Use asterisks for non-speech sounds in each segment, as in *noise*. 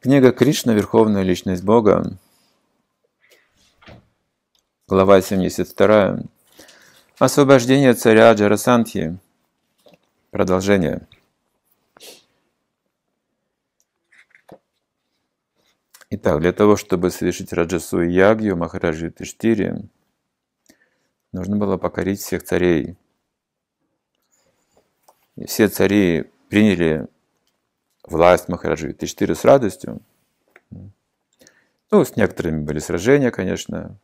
Книга Кришна, Верховная Личность Бога, глава 72. Освобождение царя Джарасантхи. Продолжение. Итак, для того, чтобы совершить Раджасу и Ягью Махараджи Тиштири, нужно было покорить всех царей. И все цари приняли власть Махараджи Тиштири с радостью. Ну, с некоторыми были сражения, конечно.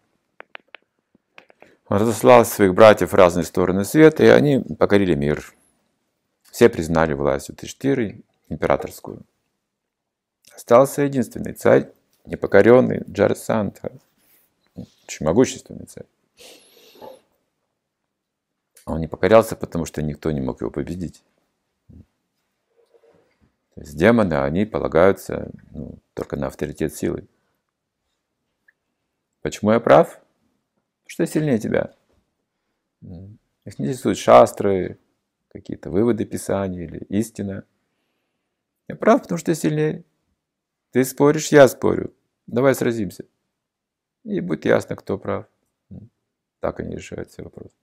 Он разослал своих братьев в разные стороны света, и они покорили мир. Все признали власть Тиштиры, императорскую. Остался единственный царь, непокоренный Джарсантха, очень могущественный царь. Он не покорялся, потому что никто не мог его победить. То есть демоны, они полагаются ну, только на авторитет силы. Почему я прав? Что сильнее тебя. Их не интересуют шастры, какие-то выводы Писания или истина. Я прав, потому что я сильнее. Ты споришь, я спорю. Давай сразимся. И будет ясно, кто прав. Так они решают все вопросы.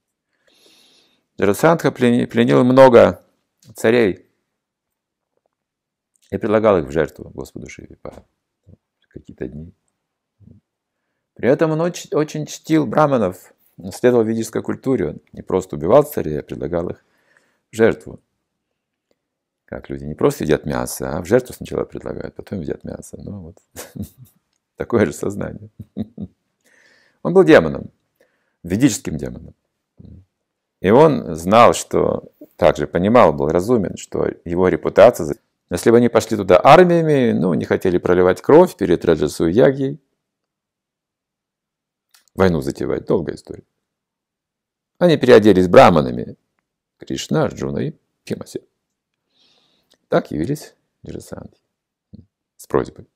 Джарасандха пленил много царей и предлагал их в жертву Господу Шиве по какие-то дни. При этом он очень, очень чтил браманов, следовал ведической культуре. Он не просто убивал царей, а предлагал их в жертву. Как люди не просто едят мясо, а в жертву сначала предлагают, потом едят мясо. Ну вот, *laughs* такое же сознание. *laughs* Он был демоном, ведическим демоном. И он знал, что, также понимал, был разумен, что его репутация... Если бы они пошли туда армиями, ну, не хотели проливать кровь перед Раджасу Ягьей, войну затевать, долгая история. Они переоделись браманами, Кришна, Арджуна и Пимасе. Так явились Джарасандхи с просьбой.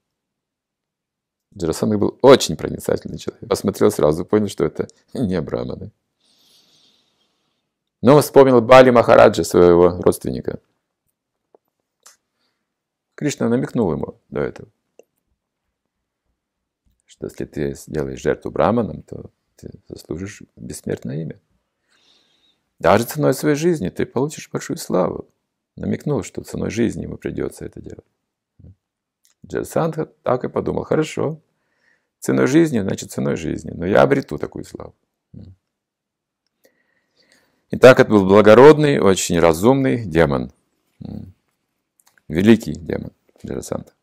Джарасандха был очень проницательный человек. Посмотрел сразу, понял, что это *laughs* не браманы. Но вспомнил Бали Махараджа, своего родственника. Кришна намекнул ему до этого, что если ты сделаешь жертву браманам, то ты заслужишь бессмертное имя. Даже ценой своей жизни ты получишь большую славу намекнул, что ценой жизни ему придется это делать. Джасандха так и подумал, хорошо, ценой жизни, значит ценой жизни, но я обрету такую славу. Итак, это был благородный, очень разумный демон. Великий демон Джарасанта.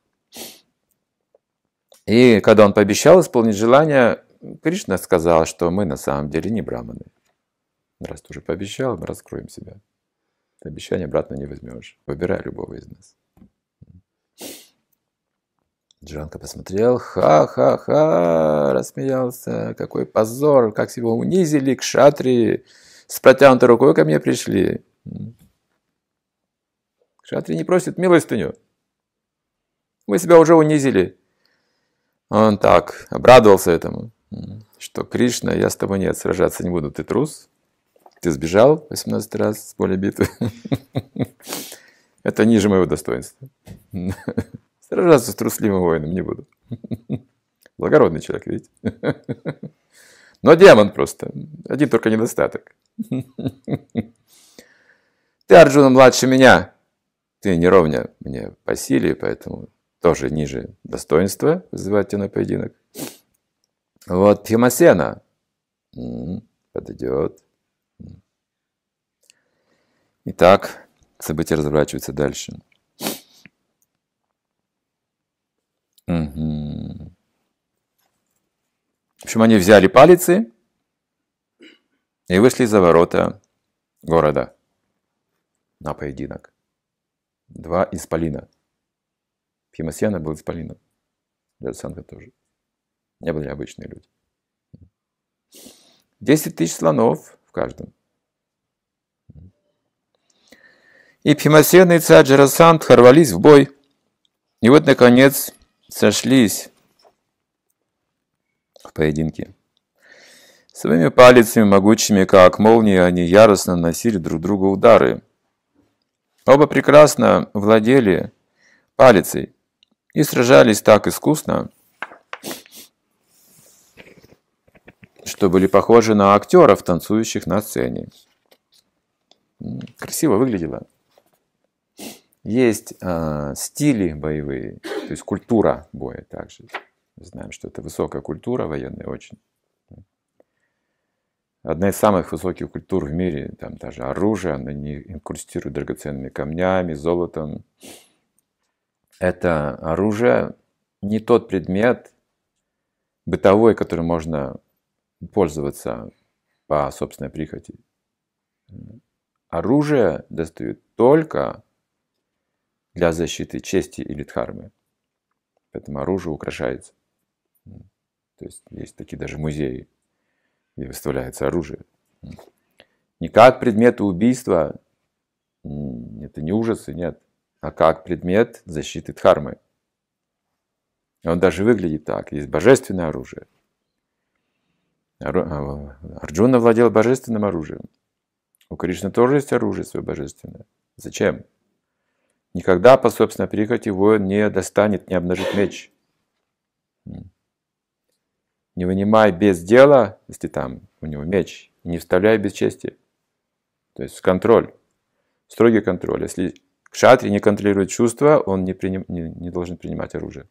И когда он пообещал исполнить желание, Кришна сказал, что мы на самом деле не браманы. Раз ты уже пообещал, мы раскроем себя. Обещание обратно не возьмешь. Выбирай любого из нас. Джанка посмотрел, ха-ха-ха, рассмеялся. Какой позор, как его унизили к шатри. С протянутой рукой ко мне пришли. Шатри не просит милостыню. Вы себя уже унизили. Он так обрадовался этому, что Кришна, я с тобой нет, сражаться не буду, ты трус. Ты сбежал 18 раз с поля битвы. *laughs* Это ниже моего достоинства. *laughs* Сражаться с трусливым воином не буду. *laughs* Благородный человек, видите? Но демон просто. Один только недостаток. Ты, Арджуна, младше меня. Ты не ровня мне по силе, поэтому тоже ниже достоинства вызывать тебя на поединок. Вот Пимасена подойдет. Итак, события разворачиваются дальше. Угу. В общем, они взяли палицы и вышли за ворота города на поединок. Два исполина. Пимасена был исполином. Джарсанга тоже. Не были обычные люди. Десять тысяч слонов в каждом. И Пхимасена и царь Джарасандха рвались в бой. И вот, наконец, сошлись в поединке. Своими палицами, могучими, как молнии, они яростно наносили друг другу удары. Оба прекрасно владели палицей, И сражались так искусно, что были похожи на актеров, танцующих на сцене. Красиво выглядело. Есть э, стили боевые, то есть культура боя также. Мы знаем, что это высокая культура военная очень. Одна из самых высоких культур в мире, там даже оружие, они инкрустируют драгоценными камнями, золотом. Это оружие не тот предмет бытовой, который можно пользоваться по собственной прихоти. Оружие достают только для защиты чести или дхармы. Поэтому оружие украшается. То есть есть такие даже музеи, где выставляется оружие. Не как предмет убийства, это не ужасы, нет, а как предмет защиты дхармы. Он даже выглядит так. Есть божественное оружие. А, Арджуна владел божественным оружием. У Кришны тоже есть оружие свое божественное. Зачем? Никогда по собственной прихоти воин не достанет, не обнажит меч. Не вынимай без дела, если там у него меч, и не вставляй без чести. То есть контроль, строгий контроль. Если кшатри не контролирует чувства, он не, приним, не, не должен принимать оружие.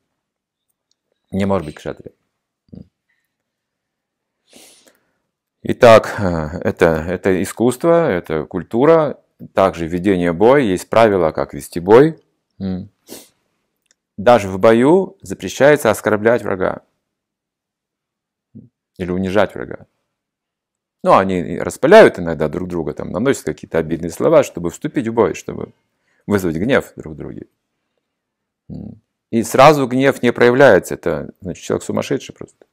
Не может быть кшатри. Итак, э, это, это искусство, это культура, также ведение боя, есть правила, как вести бой. Даже в бою запрещается оскорблять врага или унижать врага. Ну, они распыляют иногда друг друга, там, наносят какие-то обидные слова, чтобы вступить в бой, чтобы вызвать гнев друг в друге. И сразу гнев не проявляется. Это значит, человек сумасшедший просто.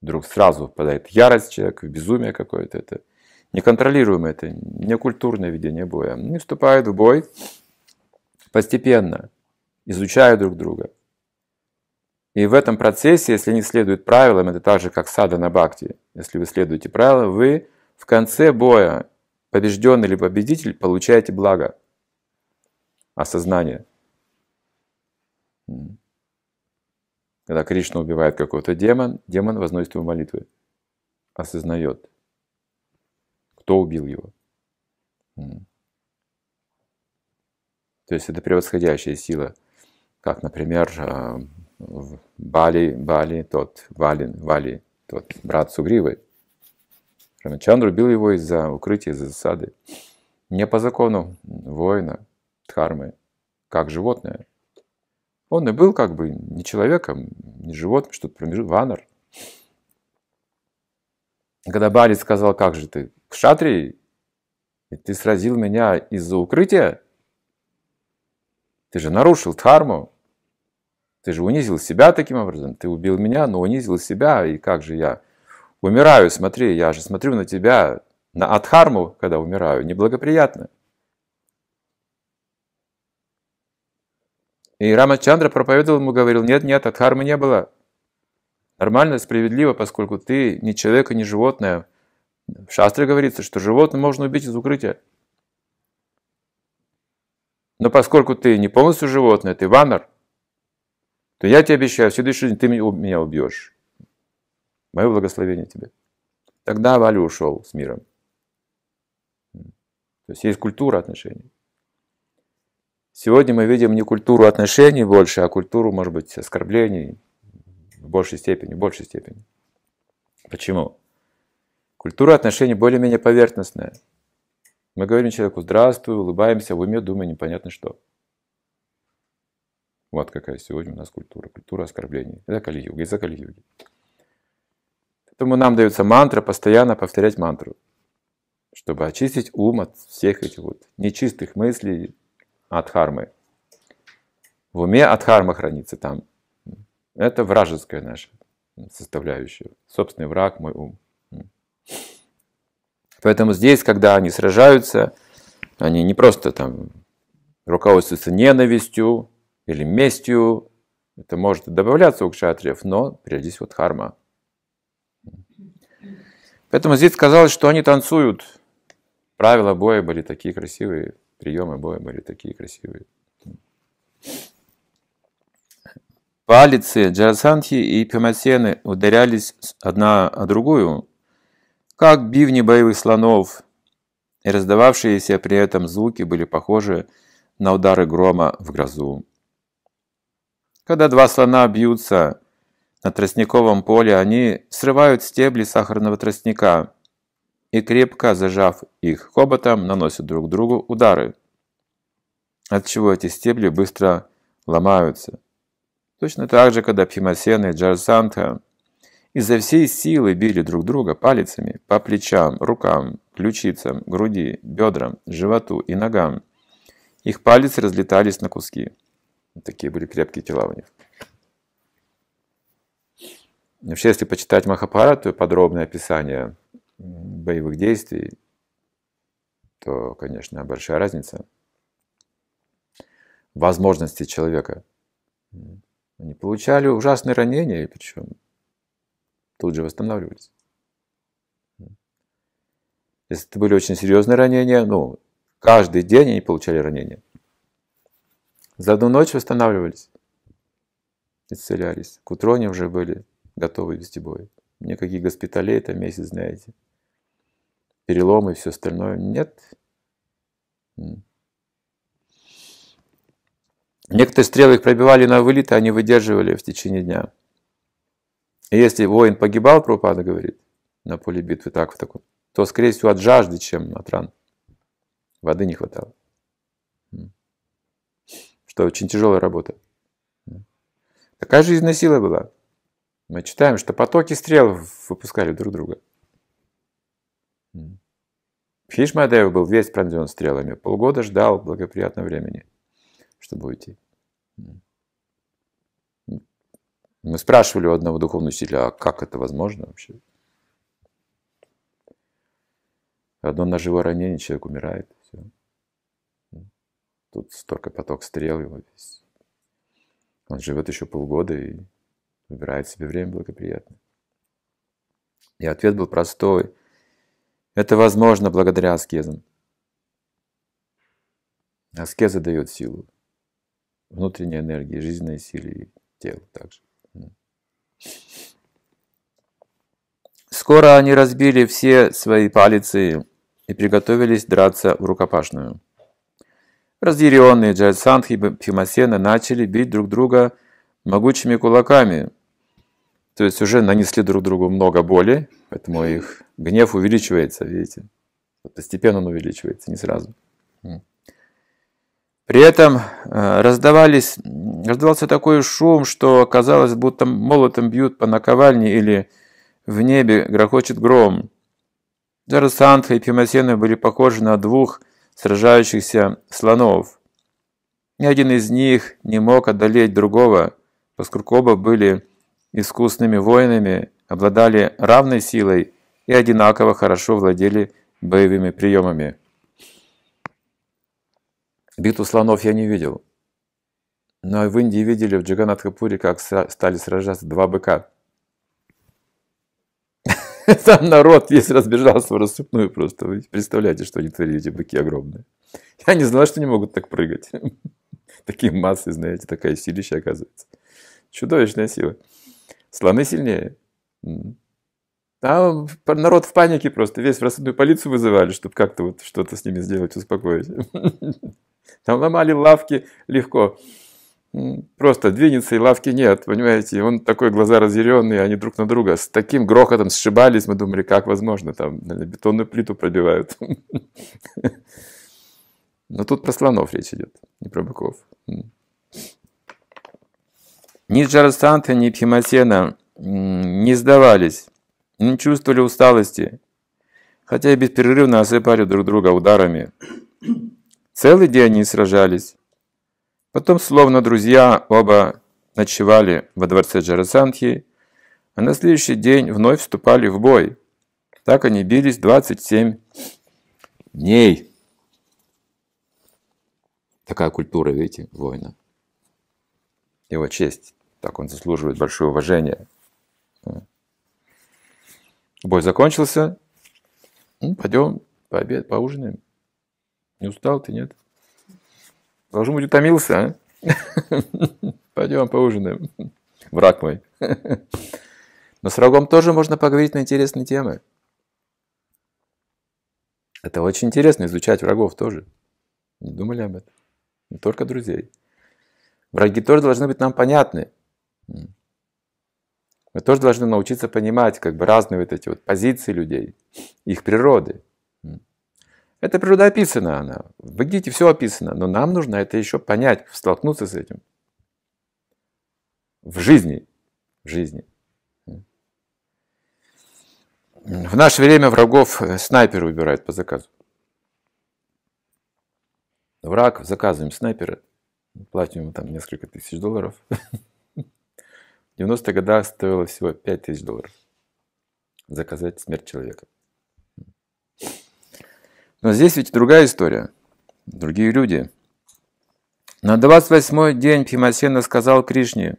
Вдруг сразу впадает ярость человека, безумие какое-то. Это неконтролируемое, это некультурное ведение боя. Они вступают в бой постепенно, изучая друг друга. И в этом процессе, если они следуют правилам, это так же, как сада на бхакти. Если вы следуете правилам, вы в конце боя, побежденный или победитель, получаете благо, осознание. Когда Кришна убивает какого-то демон, демон возносит ему молитвы, осознает, кто убил его. То есть это превосходящая сила, как, например, а, Бали, Бали, тот, Валин, Вали, тот брат Сугривы. Рамачандр убил его из-за укрытия, из-за засады. Не по закону воина, дхармы, как животное. Он и был как бы не человеком, не животным, что-то промежуток, ванар. Когда Бали сказал, как же ты, к шатри, и ты сразил меня из-за укрытия, ты же нарушил дхарму, ты же унизил себя таким образом. Ты убил меня, но унизил себя. И как же я умираю, смотри, я же смотрю на тебя, на Адхарму, когда умираю, неблагоприятно. И Рамачандра проповедовал ему, говорил, нет, нет, Адхармы не было. Нормально, справедливо, поскольку ты ни человек, ни животное. В шастре говорится, что животное можно убить из укрытия. Но поскольку ты не полностью животное, ты ванар – то я тебе обещаю, в следующей жизни ты меня убьешь. Мое благословение тебе. Тогда Валя ушел с миром. То есть есть культура отношений. Сегодня мы видим не культуру отношений больше, а культуру, может быть, оскорблений в большей степени, в большей степени. Почему? Культура отношений более-менее поверхностная. Мы говорим человеку «здравствуй», улыбаемся, в уме думаем непонятно что. Вот какая сегодня у нас культура. Культура оскорблений. Это Кали-юга, из-за Кали-юги. Поэтому нам дается мантра, постоянно повторять мантру, чтобы очистить ум от всех этих вот нечистых мыслей от хармы. В уме от харма хранится там. Это вражеская наша составляющая. Собственный враг мой ум. Поэтому здесь, когда они сражаются, они не просто там руководствуются ненавистью, или местью. Это может добавляться у кшатриев, но прежде всего дхарма. Поэтому здесь сказалось, что они танцуют. Правила боя были такие красивые, приемы боя были такие красивые. Палицы Джарасанхи и Пимасены ударялись одна о другую, как бивни боевых слонов, и раздававшиеся при этом звуки были похожи на удары грома в грозу. Когда два слона бьются на тростниковом поле, они срывают стебли сахарного тростника и, крепко зажав их хоботом, наносят друг другу удары, отчего эти стебли быстро ломаются. Точно так же, когда Пхимасена и Джарсанта изо всей силы били друг друга палицами по плечам, рукам, ключицам, груди, бедрам, животу и ногам. Их палец разлетались на куски. Такие были крепкие тела у них. Вообще, если почитать Махапарату, подробное описание боевых действий, то, конечно, большая разница. Возможности человека. Они получали ужасные ранения, причем тут же восстанавливались. Если это были очень серьезные ранения, ну, каждый день они получали ранения. За одну ночь восстанавливались, исцелялись. К утру они уже были готовы вести бой. Никаких госпиталей, это месяц, знаете. Переломы и все остальное. Нет. Некоторые стрелы их пробивали на вылет, а они выдерживали в течение дня. И если воин погибал, Пропада говорит, на поле битвы, так в таком, то, скорее всего, от жажды, чем от ран. Воды не хватало. Что очень тяжелая работа. Такая жизненная сила была. Мы читаем, что потоки стрел выпускали друг друга. Фишмадеев был весь пронзен стрелами. Полгода ждал благоприятного времени, чтобы уйти. Мы спрашивали у одного духовного учителя, а как это возможно вообще? Одно ножевое ранение, человек умирает. Тут столько поток стрел его весь. Он живет еще полгода и выбирает себе время благоприятное. И ответ был простой. Это возможно благодаря аскезам. Аскеза дает силу, внутренней энергии, жизненной силе и телу также. Скоро они разбили все свои палицы и приготовились драться в рукопашную. Разъяренные Джайсант и Пимасена начали бить друг друга могучими кулаками, то есть уже нанесли друг другу много боли, поэтому их гнев увеличивается, видите. Постепенно он увеличивается, не сразу. При этом э, раздавались, раздавался такой шум, что казалось, будто молотом бьют по наковальне или в небе грохочет гром. Джарасантха и Пимасена были похожи на двух сражающихся слонов. Ни один из них не мог одолеть другого, поскольку оба были искусными воинами, обладали равной силой и одинаково хорошо владели боевыми приемами. Битву слонов я не видел. Но в Индии видели в Джаганатхапуре, как стали сражаться два быка. *laughs* Там народ весь разбежался в рассыпную просто. Вы представляете, что они творили, эти быки огромные. Я не знал, что они могут так прыгать. *laughs* Такие массы, знаете, такая силища оказывается. Чудовищная сила. Слоны сильнее. А народ в панике просто. Весь в рассудную полицию вызывали, чтобы как-то вот что-то с ними сделать, успокоить. *laughs* Там ломали лавки легко. Просто двинется и лавки нет, понимаете. Он такой глаза разъяренные, они друг на друга с таким грохотом сшибались. Мы думали, как возможно, там бетонную плиту пробивают. *laughs* Но тут про слонов речь идет, не про быков. Ни Джарастанта, ни Пхимасена не сдавались, не чувствовали усталости, хотя и бесперерывно осыпали друг друга ударами. Целый день они сражались. Потом, словно друзья, оба ночевали во дворце Джарасанхи, а на следующий день вновь вступали в бой. Так они бились 27 дней. Такая культура, видите, воина. Его честь. Так он заслуживает большое уважение. Бой закончился. Ну, пойдем пообед, поужинаем. Не устал ты, нет? Должен быть утомился, а? *laughs* Пойдем поужинаем. Враг мой. Но с врагом тоже можно поговорить на интересные темы. Это очень интересно изучать врагов тоже. Не думали об этом? Не только друзей. Враги тоже должны быть нам понятны. Мы тоже должны научиться понимать как бы разные вот эти вот позиции людей, их природы. Эта природа описана, она. В Гите все описано, но нам нужно это еще понять, столкнуться с этим. В жизни. В жизни. В наше время врагов э, снайперы выбирают по заказу. Враг, заказываем снайпера, платим ему там несколько тысяч долларов. *laughs* В 90-х годах стоило всего 5 тысяч долларов заказать смерть человека. Но здесь ведь другая история, другие люди. На 28-й день Пимасена сказал Кришне,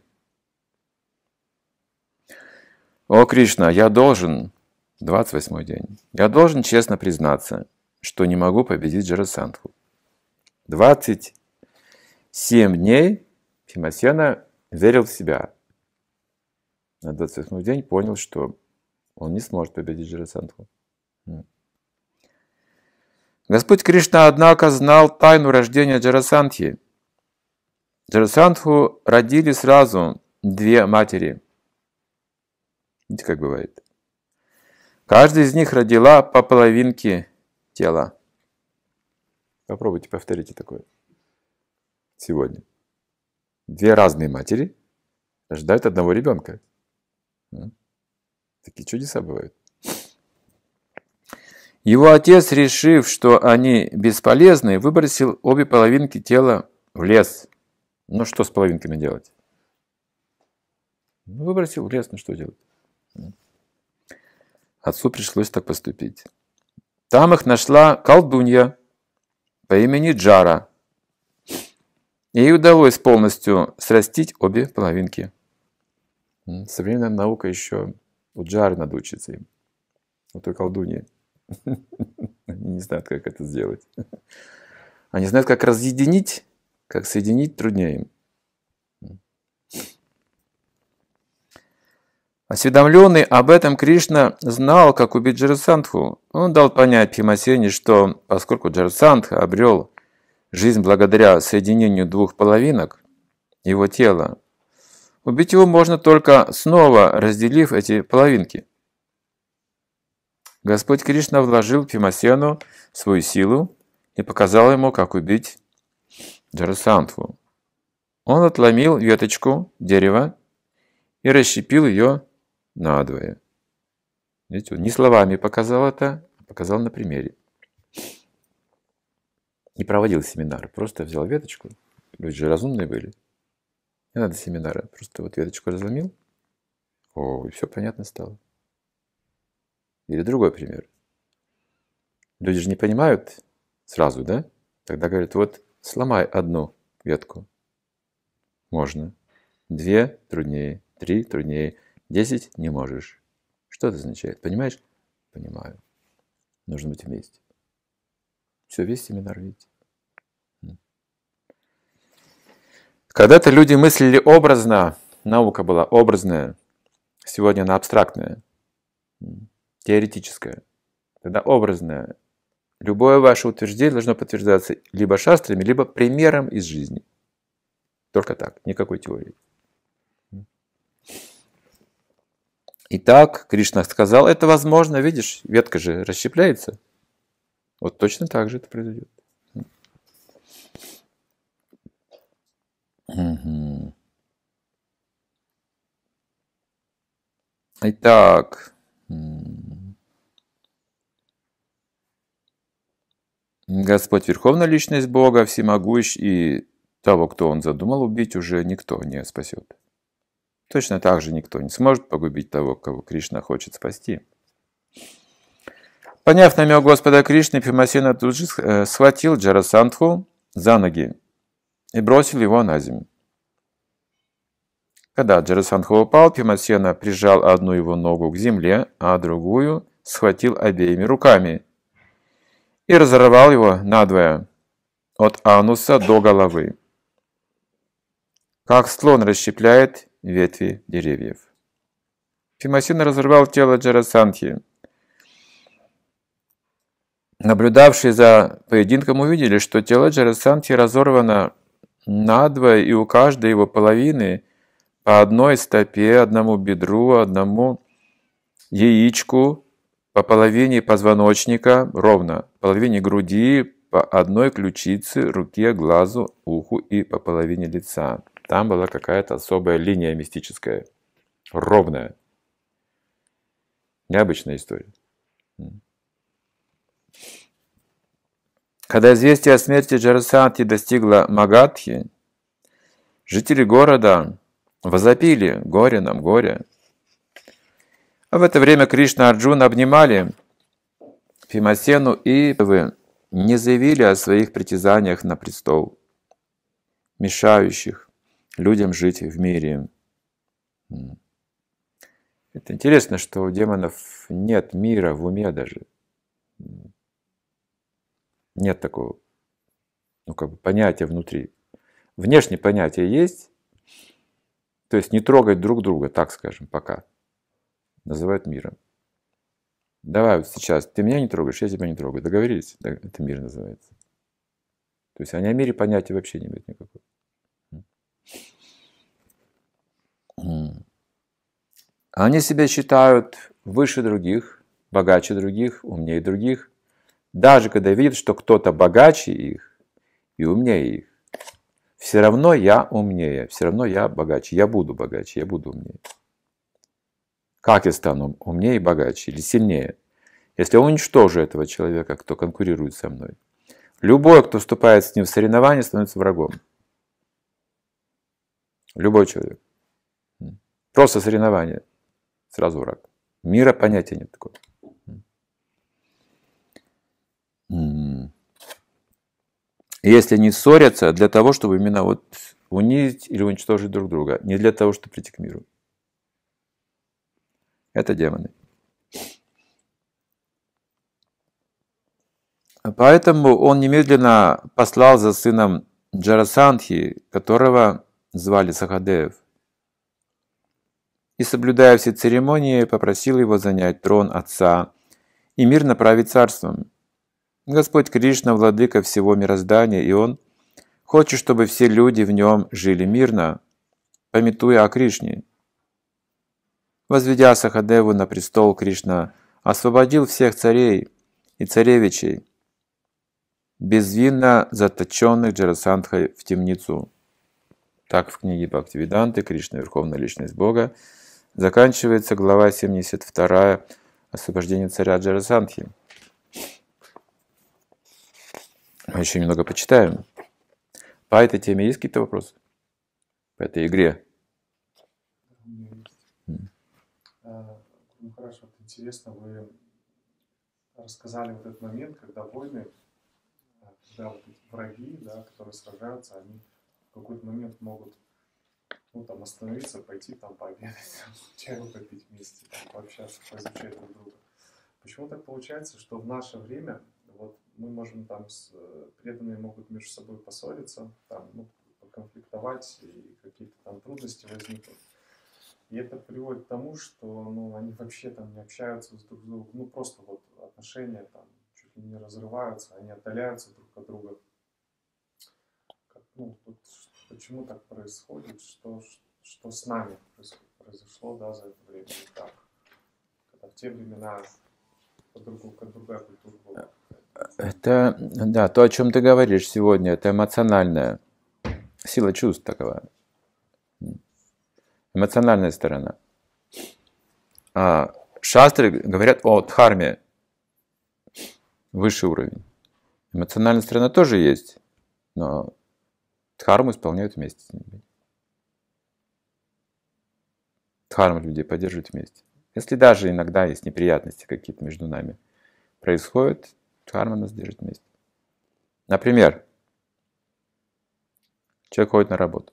«О, Кришна, я должен 28 день. Я должен честно признаться, что не могу победить Джарасандху. 27 дней Пимасена верил в себя. На 28 день понял, что он не сможет победить Джарасандху. Господь Кришна, однако, знал тайну рождения Джарасандхи. Джарасандху родили сразу две матери. Видите, как бывает. Каждая из них родила по половинке тела. Попробуйте, повторите такое. Сегодня. Две разные матери рождают одного ребенка. Такие чудеса бывают. Его отец, решив, что они бесполезны, выбросил обе половинки тела в лес. Ну что с половинками делать? Выбросил в лес, ну что делать? Отцу пришлось так поступить. Там их нашла колдунья по имени Джара. Ей удалось полностью срастить обе половинки. Современная наука еще у Джары надо учиться им. У той колдуньи. Они не знают, как это сделать. Они знают, как разъединить, как соединить труднее им. Осведомленный об этом Кришна знал, как убить Джарасандху. Он дал понять Пимасене, что поскольку Джарасандха обрел жизнь благодаря соединению двух половинок его тела, убить его можно только снова разделив эти половинки. Господь Кришна вложил Пимасену свою силу и показал ему, как убить Джарасандху. Он отломил веточку дерева и расщепил ее надвое. Видите, он не словами показал это, а показал на примере. Не проводил семинар, просто взял веточку. Люди же разумные были. Не надо семинара, просто вот веточку разломил. О, и все понятно стало. Или другой пример. Люди же не понимают сразу, да? Тогда говорят, вот сломай одну ветку. Можно. Две труднее, три труднее. 10 не можешь. Что это означает? Понимаешь? Понимаю. Нужно быть вместе. Все, весь семинар, видите. Когда-то люди мыслили образно, наука была образная, сегодня она абстрактная, теоретическая, тогда образная. Любое ваше утверждение должно подтверждаться либо шастрами, либо примером из жизни. Только так, никакой теории. Итак, Кришна сказал, это возможно, видишь, ветка же расщепляется. Вот точно так же это произойдет. Итак, Господь Верховная Личность Бога, всемогущ, и того, кто Он задумал убить, уже никто не спасет. Точно так же никто не сможет погубить того, кого Кришна хочет спасти. Поняв намек Господа Кришны, Пимасена тут же э, схватил Джарасандху за ноги и бросил его на землю. Когда Джарасандха упал, Пимасена прижал одну его ногу к земле, а другую схватил обеими руками и разорвал его надвое, от ануса до головы. как слон расщепляет ветви деревьев. Фимасин разорвал тело Джарасанхи. Наблюдавшие за поединком увидели, что тело Джарасанхи разорвано надвое, и у каждой его половины по одной стопе, одному бедру, одному яичку, по половине позвоночника, ровно, половине груди, по одной ключице, руке, глазу, уху и по половине лица. Там была какая-то особая линия мистическая, ровная. Необычная история. Когда известие о смерти Джарасанти достигло Магадхи, жители города возопили «Горе нам, горе!». А в это время Кришна Арджуна обнимали Фимасену и вы не заявили о своих притязаниях на престол, мешающих людям жить в мире. Это интересно, что у демонов нет мира в уме даже. Нет такого ну, как бы понятия внутри. Внешнее понятие есть, то есть не трогать друг друга, так скажем, пока. Называют миром. Давай сейчас, ты меня не трогаешь, я тебя не трогаю. Договорились? Это мир называется. То есть они о мире понятия вообще не имеют никакого. Они себя считают выше других, богаче других, умнее других, даже когда видят, что кто-то богаче их и умнее их. Все равно я умнее, все равно я богаче, я буду богаче, я буду умнее. Как я стану умнее и богаче или сильнее? Если я уничтожу этого человека, кто конкурирует со мной. Любой, кто вступает с ним в соревнование, становится врагом. Любой человек. Просто соревнование. Сразу враг. Мира понятия нет такого. Если они ссорятся для того, чтобы именно вот унизить или уничтожить друг друга, не для того, чтобы прийти к миру. Это демоны. Поэтому он немедленно послал за сыном Джарасандхи, которого звали Сахадеев, и, соблюдая все церемонии, попросил его занять трон отца и мирно править царством. Господь Кришна – владыка всего мироздания, и Он хочет, чтобы все люди в нем жили мирно, пометуя о Кришне. Возведя Сахадеву на престол, Кришна освободил всех царей и царевичей, безвинно заточенных Джарасандхой в темницу. Так в книге Бхактивиданты Кришна, Верховная Личность Бога, заканчивается глава 72 «Освобождение царя Джарасандхи». Мы еще немного почитаем. По этой теме есть какие-то вопросы? По этой игре? Ну хорошо, вот интересно, вы рассказали вот этот момент, когда войны, когда вот эти враги, да, которые сражаются, они в какой-то момент могут ну, там, остановиться, пойти там пообедать, *laughs* там, чай попить вместе, там, пообщаться, поизучать друг друга. Почему так получается, что в наше время вот мы можем там, с, преданные могут между собой поссориться, там, ну, конфликтовать, и какие-то там трудности возникнут. И это приводит к тому, что ну, они вообще там не общаются с друг другом, ну просто вот отношения там чуть ли не разрываются, они отдаляются друг от друга. Как, ну, вот, почему так происходит, что, что с нами произошло да, за это время, и как? Когда в те времена по-другому, как другая культура была. Это, да, то, о чем ты говоришь сегодня, это эмоциональная сила чувств такова эмоциональная сторона. А шастры говорят о дхарме, высший уровень. Эмоциональная сторона тоже есть, но дхарму исполняют вместе с ними. Дхарму людей поддерживают вместе. Если даже иногда есть неприятности какие-то между нами происходят, дхарма нас держит вместе. Например, человек ходит на работу.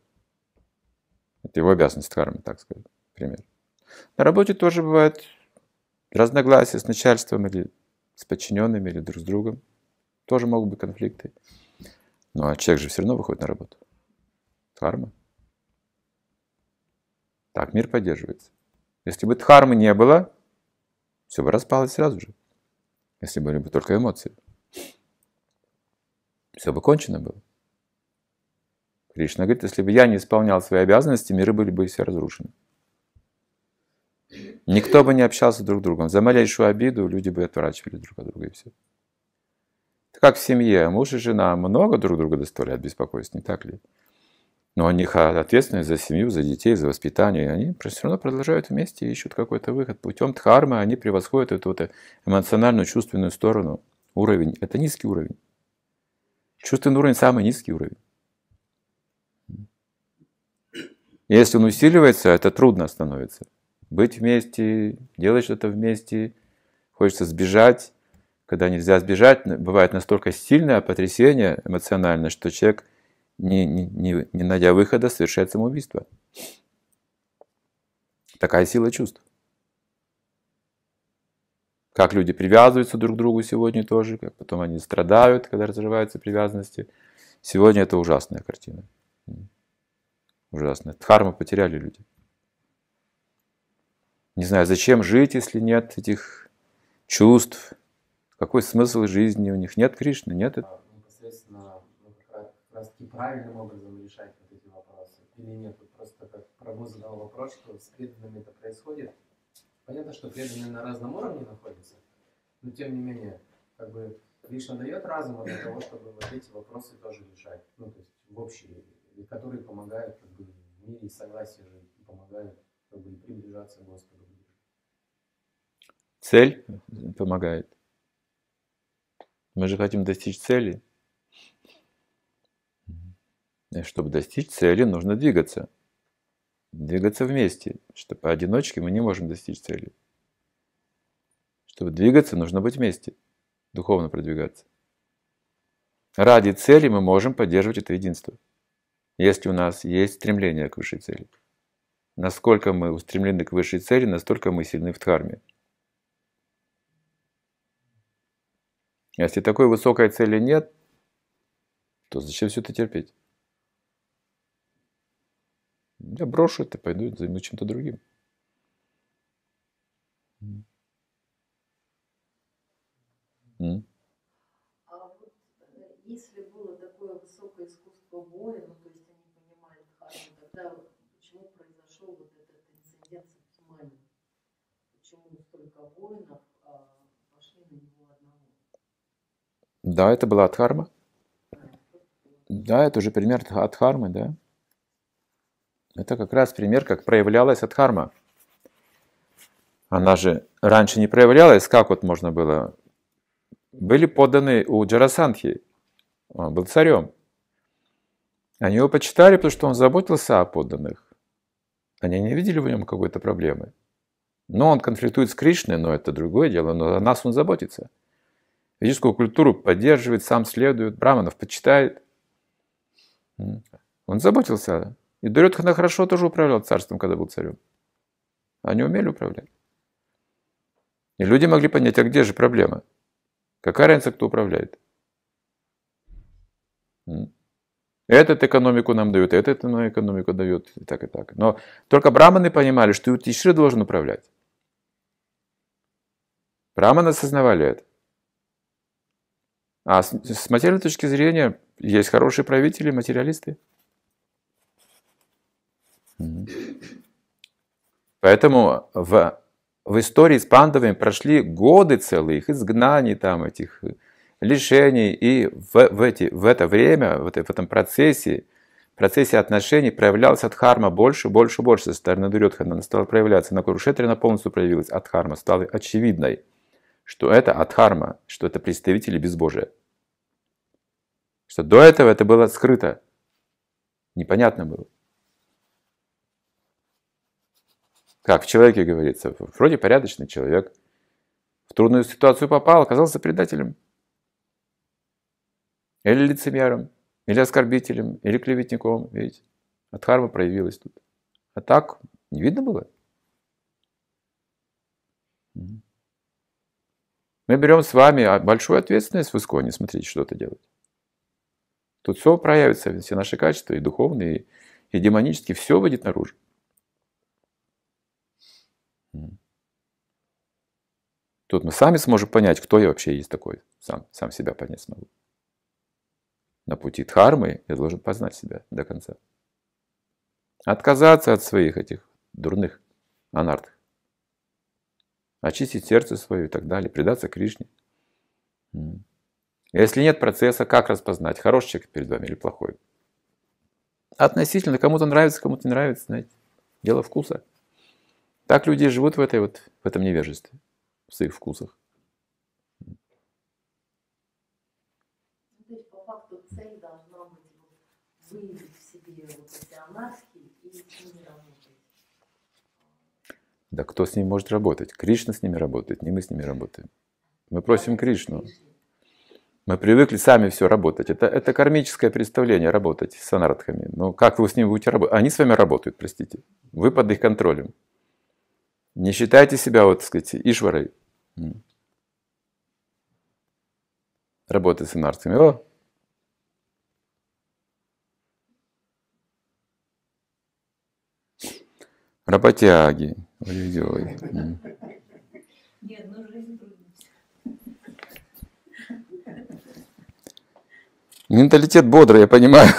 Это его обязанность кармы, так сказать, пример. На работе тоже бывает разногласия с начальством или с подчиненными, или друг с другом. Тоже могут быть конфликты. Но человек же все равно выходит на работу. Карма. Так мир поддерживается. Если бы дхармы не было, все бы распалось сразу же. Если были бы только эмоции. Все бы кончено было. Кришна говорит, если бы я не исполнял свои обязанности, миры были бы все разрушены. Никто бы не общался друг с другом. За малейшую обиду люди бы отворачивали друг от друга и все. Это как в семье. Муж и жена много друг друга доставляют беспокойств, не так ли? Но у них ответственность за семью, за детей, за воспитание. И они все равно продолжают вместе и ищут какой-то выход. Путем дхармы они превосходят эту вот эмоциональную, чувственную сторону. Уровень. Это низкий уровень. Чувственный уровень самый низкий уровень. Если он усиливается, это трудно становится. Быть вместе, делать что-то вместе, хочется сбежать. Когда нельзя сбежать, бывает настолько сильное потрясение эмоциональное, что человек, не, не, не, не найдя выхода, совершает самоубийство. Такая сила чувств. Как люди привязываются друг к другу сегодня тоже, как потом они страдают, когда разрываются привязанности. Сегодня это ужасная картина. Ужасно. Дхарму потеряли люди. Не знаю, зачем жить, если нет этих чувств. Какой смысл жизни у них? Нет Кришны, нет этого. Непосредственно, ну, как раз таки правильным образом решать вот эти вопросы. Или нет? Вот просто как Прабу задал вопрос, что с преданными это происходит. Понятно, что преданные на разном уровне находятся, но тем не менее, как бы Кришна дает разума для того, чтобы вот эти вопросы тоже решать. Ну, то есть в общей которые помогают как бы, в мире и согласии жить, и помогают как бы, приближаться к Господу. Цель помогает. Мы же хотим достичь цели. И чтобы достичь цели, нужно двигаться. Двигаться вместе. Что поодиночке мы не можем достичь цели. Чтобы двигаться, нужно быть вместе. Духовно продвигаться. Ради цели мы можем поддерживать это единство если у нас есть стремление к высшей цели. Насколько мы устремлены к высшей цели, настолько мы сильны в дхарме. Если такой высокой цели нет, то зачем все это терпеть? Я брошу это, пойду займусь чем-то другим. А вот э, если было такое высокое искусство боя, ну тогда почему произошел вот этот инцидент с Акимани? Почему столько воинов а, пошли на него одного? Да, это была Адхарма. Да, это уже пример Адхармы, да. Это как раз пример, как проявлялась Адхарма. Она же раньше не проявлялась, как вот можно было. Были поданы у Джарасанхи, он был царем. Они его почитали, потому что он заботился о подданных. Они не видели в нем какой-то проблемы. Но он конфликтует с Кришной, но это другое дело, но о нас он заботится. Ведическую культуру поддерживает, сам следует, браманов почитает. Он заботился. И Дурьотхана хорошо тоже управлял царством, когда был царем. Они умели управлять. И люди могли понять, а где же проблема? Какая разница, кто управляет? Этот экономику нам дают, этот нам экономику дают, и так и так. Но только браманы понимали, что Ютишри должен управлять. Браманы осознавали это. А с, материальной точки зрения есть хорошие правители, материалисты. Поэтому в, в истории с пандовыми прошли годы целые, их изгнаний там, этих лишений, и в, в, эти, в это время, в, в этом процессе, процессе отношений проявлялась Адхарма больше, больше, больше со стороны Дурьотхана. Она стала проявляться. На Курушетре она полностью проявилась. Адхарма стала очевидной, что это Адхарма, что это представители безбожия. Что до этого это было скрыто. Непонятно было. Как в человеке говорится, вроде порядочный человек, в трудную ситуацию попал, оказался предателем. Или лицемером, или оскорбителем, или клеветником. Видите, Адхарма проявилась тут. А так не видно было. Мы берем с вами большую ответственность в Исконе, смотреть, что-то делать. Тут все проявится, все наши качества, и духовные, и, демонические, все выйдет наружу. Тут мы сами сможем понять, кто я вообще есть такой. Сам, сам себя понять смогу. На пути дхармы я должен познать себя до конца. Отказаться от своих этих дурных анарт Очистить сердце свое и так далее. Предаться Кришне. Если нет процесса, как распознать, хороший человек перед вами или плохой? Относительно, кому-то нравится, кому-то не нравится, знаете. Дело вкуса. Так люди живут в, этой вот, в этом невежестве, в своих вкусах. Выявить в себе вот эти анархии и работать. Да кто с ними может работать? Кришна с ними работает, не мы с ними работаем. Мы просим Кришну. Мы привыкли сами все работать. Это, это кармическое представление работать с анархами. Но как вы с ними будете работать? Они с вами работают, простите. Вы под их контролем. Не считайте себя, вот, так сказать, Ишварой. Работать с анархами. О! Работяги. Ой-ой-ой. Нет, ну жизнь. Менталитет бодрый, я понимаю.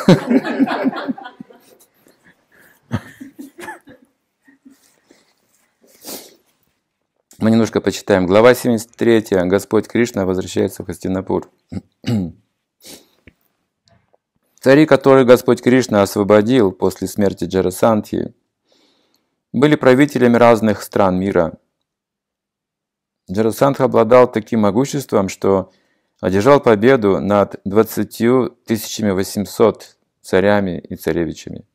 Мы немножко почитаем. Глава 73. Господь Кришна возвращается в Хастинапур. Цари, которые Господь Кришна освободил после смерти Джарасантхи, были правителями разных стран мира. Джарасантха обладал таким могуществом, что одержал победу над 20 800 царями и царевичами.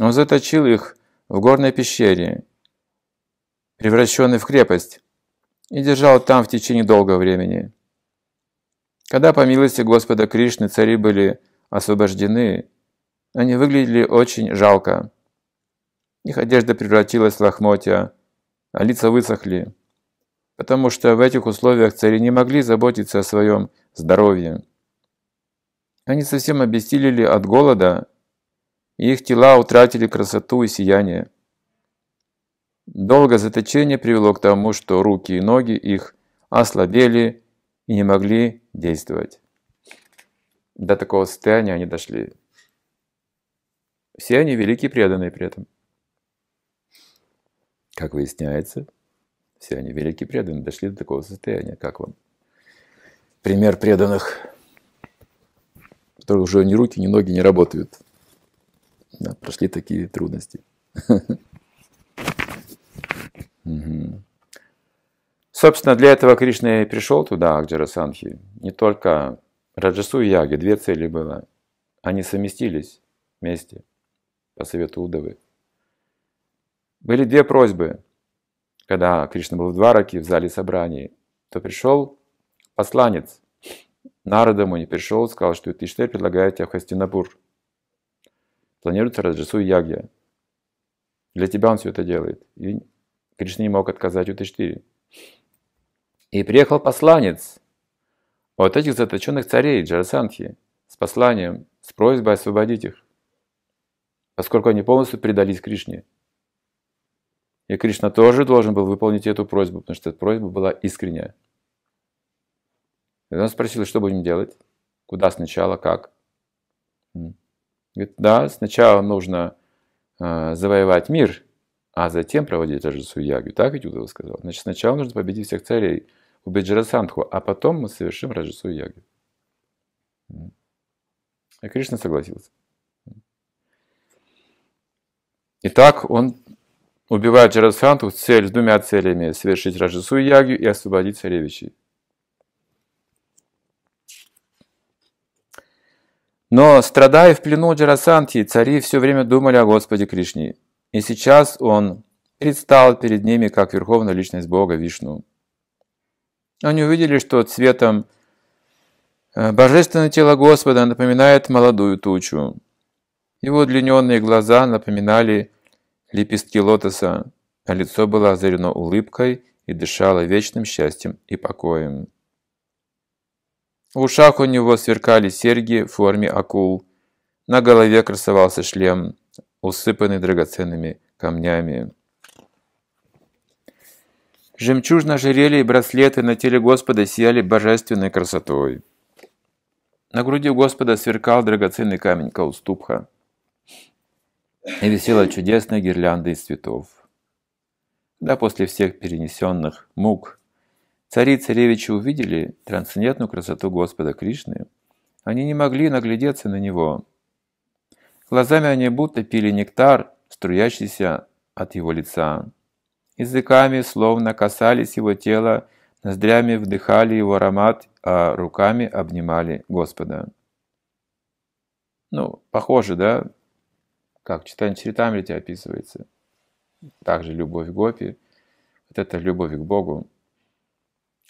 Он заточил их в горной пещере, превращенной в крепость, и держал там в течение долгого времени. Когда по милости Господа Кришны цари были освобождены, они выглядели очень жалко. Их одежда превратилась в лохмотья, а лица высохли, потому что в этих условиях цари не могли заботиться о своем здоровье. Они совсем обессилели от голода, и их тела утратили красоту и сияние. Долгое заточение привело к тому, что руки и ноги их ослабели и не могли действовать. До такого состояния они дошли. Все они великие преданные при этом. Как выясняется, все они великие преданные дошли до такого состояния. Как вам? Пример преданных, у которых уже ни руки, ни ноги не работают. Да, прошли такие трудности. *laughs* Собственно, для этого Кришна и пришел туда, к Джарасандхи. Не только Раджасу и Яги, две цели было. Они совместились вместе по совету Удавы. Были две просьбы. Когда Кришна был в Двараке, в зале собраний, то пришел посланец. Нарада ему не пришел, сказал, что Тиштель предлагает тебе в Хастинапур. Планируется Раджасу Ягья. Для тебя он все это делает. И Кришна не мог отказать Ютиштире. И приехал посланец от этих заточенных царей Джарасанхи с посланием, с просьбой освободить их, поскольку они полностью предались Кришне. И Кришна тоже должен был выполнить эту просьбу, потому что эта просьба была искренняя. И он спросил, что будем делать? Куда сначала, как? Говорит, да, сначала нужно э, завоевать мир, а затем проводить Раджасу ягу. Так ведь Удава сказал. Значит, сначала нужно победить всех царей, убить Джарасандху, а потом мы совершим Раджасу ягу. И Кришна согласился. Итак, он убивает Джарасханту цель с двумя целями – совершить Раджасу ягу и освободить царевичей. Но, страдая в плену Джарасанти, цари все время думали о Господе Кришне. И сейчас он предстал перед ними как верховная личность Бога Вишну. Они увидели, что цветом э, божественное тело Господа напоминает молодую тучу. Его удлиненные глаза напоминали лепестки лотоса, а лицо было озарено улыбкой и дышало вечным счастьем и покоем. В ушах у него сверкали серьги в форме акул, на голове красовался шлем, усыпанный драгоценными камнями. Жемчужно ожерелье и браслеты на теле Господа сияли божественной красотой. На груди Господа сверкал драгоценный камень Кауступха и висела чудесная гирлянда из цветов. Да после всех перенесенных мук цари и царевичи увидели трансцендентную красоту Господа Кришны, они не могли наглядеться на него. Глазами они будто пили нектар, струящийся от его лица. Языками словно касались его тела, ноздрями вдыхали его аромат, а руками обнимали Господа. Ну, похоже, да? Как в читании Чаритамрити описывается. Также любовь Гопи, вот эта любовь к Богу,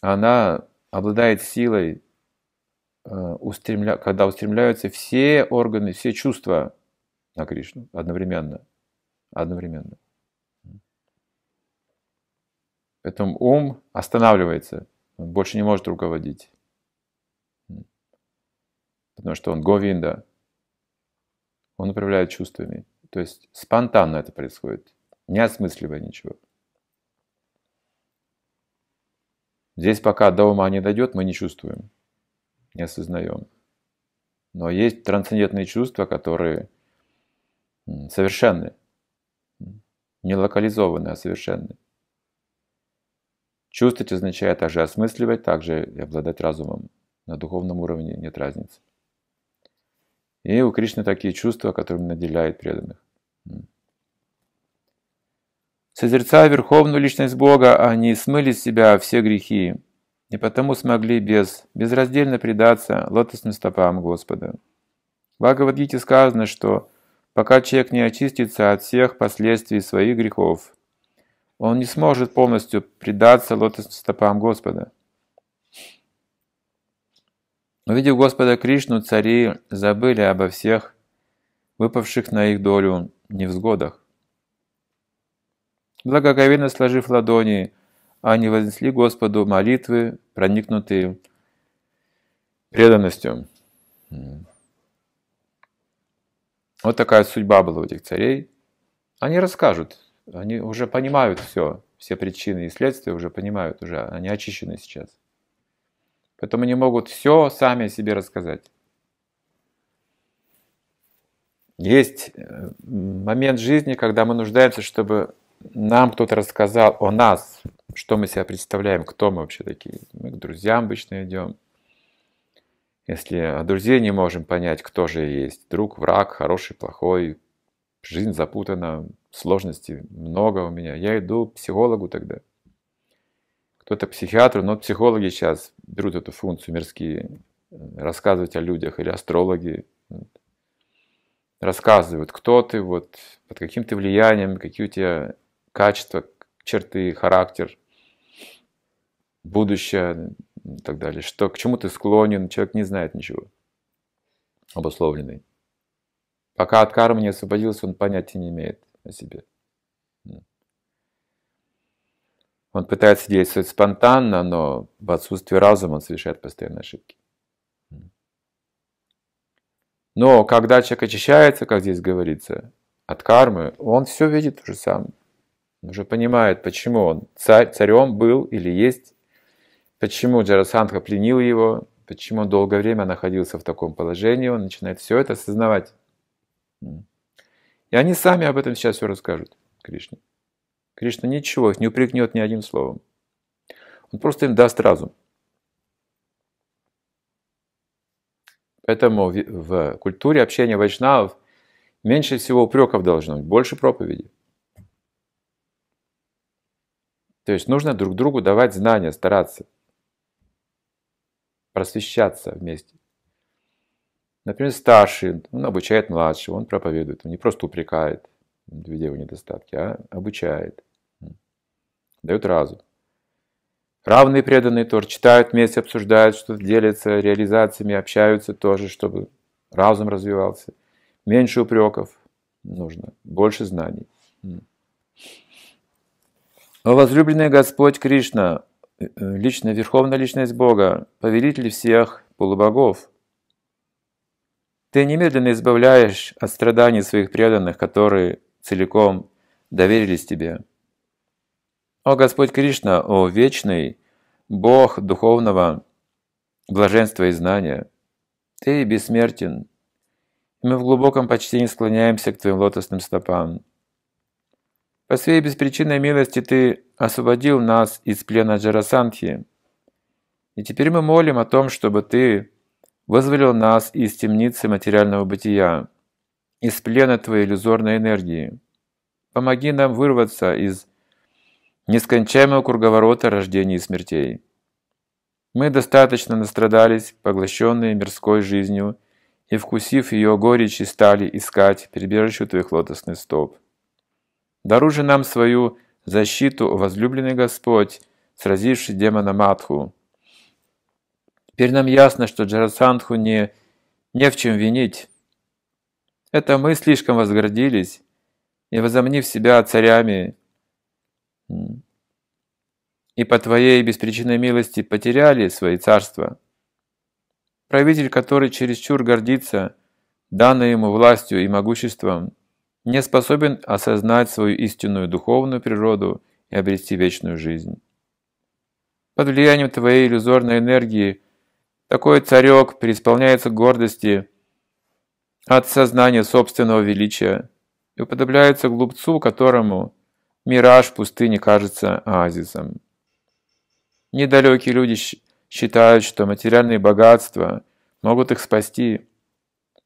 она обладает силой, э, устремля... когда устремляются все органы, все чувства на Кришну одновременно. Одновременно. Поэтому ум останавливается, он больше не может руководить. Потому что он говинда, он управляет чувствами. То есть спонтанно это происходит, не осмысливая ничего. Здесь пока до ума не дойдет, мы не чувствуем, не осознаем. Но есть трансцендентные чувства, которые совершенны. Не локализованы, а совершенны. Чувствовать означает также осмысливать, также обладать разумом. На духовном уровне нет разницы. И у Кришны такие чувства, которыми наделяет преданных. Созерцая верховную личность Бога, они смыли с себя все грехи, и потому смогли без, безраздельно предаться лотосным стопам Господа. В Бхагавадгите сказано, что пока человек не очистится от всех последствий своих грехов, он не сможет полностью предаться лотосным стопам Господа. Увидев Господа Кришну, цари забыли обо всех выпавших на их долю невзгодах. Благоговейно сложив ладони, они вознесли Господу молитвы, проникнутые преданностью. Вот такая судьба была у этих царей. Они расскажут, они уже понимают все, все причины и следствия уже понимают, уже они очищены сейчас. Поэтому они могут все сами о себе рассказать. Есть э, момент жизни, когда мы нуждаемся, чтобы нам кто-то рассказал о нас, что мы себя представляем, кто мы вообще такие. Мы к друзьям обычно идем. Если от друзей не можем понять, кто же есть, друг, враг, хороший, плохой, жизнь запутана, сложностей много у меня. Я иду к психологу тогда. Кто-то психиатру, но психологи сейчас берут эту функцию мирские, э, рассказывать о людях, или астрологи. Рассказывают, кто ты, вот, под каким ты влиянием, какие у тебя качества, черты, характер, будущее и так далее. Что, к чему ты склонен, человек не знает ничего обусловленный. Пока от кармы не освободился, он понятия не имеет о себе. Он пытается действовать спонтанно, но в отсутствии разума он совершает постоянные ошибки. Но когда человек очищается, как здесь говорится, от кармы, он все видит уже сам. Он уже понимает, почему он царь, царем был или есть, почему Джарасандха пленил его, почему он долгое время находился в таком положении, он начинает все это осознавать. И они сами об этом сейчас все расскажут Кришне. Кришна ничего их не упрекнет ни одним словом. Он просто им даст разум. Поэтому в, в культуре общения вайшнавов меньше всего упреков должно быть, больше проповеди. То есть нужно друг другу давать знания, стараться просвещаться вместе. Например, старший, он обучает младшего, он проповедует, он не просто упрекает, видя его недостатки, а обучает, дает разум. Равные преданные тоже читают вместе, обсуждают, что-то делятся реализациями, общаются тоже, чтобы разум развивался. Меньше упреков нужно, больше знаний. О возлюбленный Господь Кришна, э, личная, верховная личность Бога, повелитель всех полубогов, ты немедленно избавляешь от страданий своих преданных, которые целиком доверились тебе. О Господь Кришна, о вечный Бог духовного блаженства и знания, Ты бессмертен, и мы в глубоком почтении склоняемся к Твоим лотосным стопам. По своей беспричинной милости Ты освободил нас из плена Джарасанхи, и теперь мы молим о том, чтобы Ты вызволил нас из темницы материального бытия, из плена Твоей иллюзорной энергии. Помоги нам вырваться из нескончаемого круговорота рождений и смертей. Мы достаточно настрадались, поглощенные мирской жизнью, и, вкусив ее горечи, стали искать прибежище Твоих лотосных стоп. Даруй же нам свою защиту, возлюбленный Господь, сразивший демона Матху. Теперь нам ясно, что Джарасандху не, не в чем винить. Это мы слишком возгордились, и, возомнив себя царями, и по Твоей беспричинной милости потеряли свои царства. Правитель, который чересчур гордится данной ему властью и могуществом, не способен осознать свою истинную духовную природу и обрести вечную жизнь. Под влиянием Твоей иллюзорной энергии такой царек преисполняется гордости от сознания собственного величия и уподобляется глупцу, которому мираж пустыни кажется оазисом. Недалекие люди считают, что материальные богатства могут их спасти.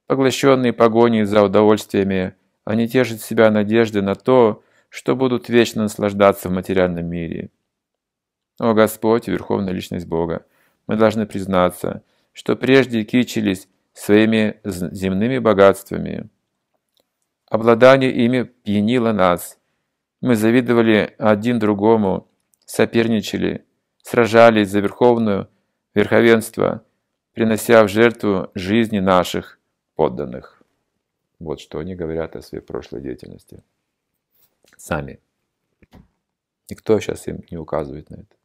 Поглощенные погоней за удовольствиями, они тешат себя надеждой на то, что будут вечно наслаждаться в материальном мире. О Господь, Верховная Личность Бога, мы должны признаться, что прежде кичились своими земными богатствами. Обладание ими пьянило нас. Мы завидовали один другому, соперничали, сражались за верховную верховенство, принося в жертву жизни наших подданных. Вот что они говорят о своей прошлой деятельности. Сами. Никто сейчас им не указывает на это.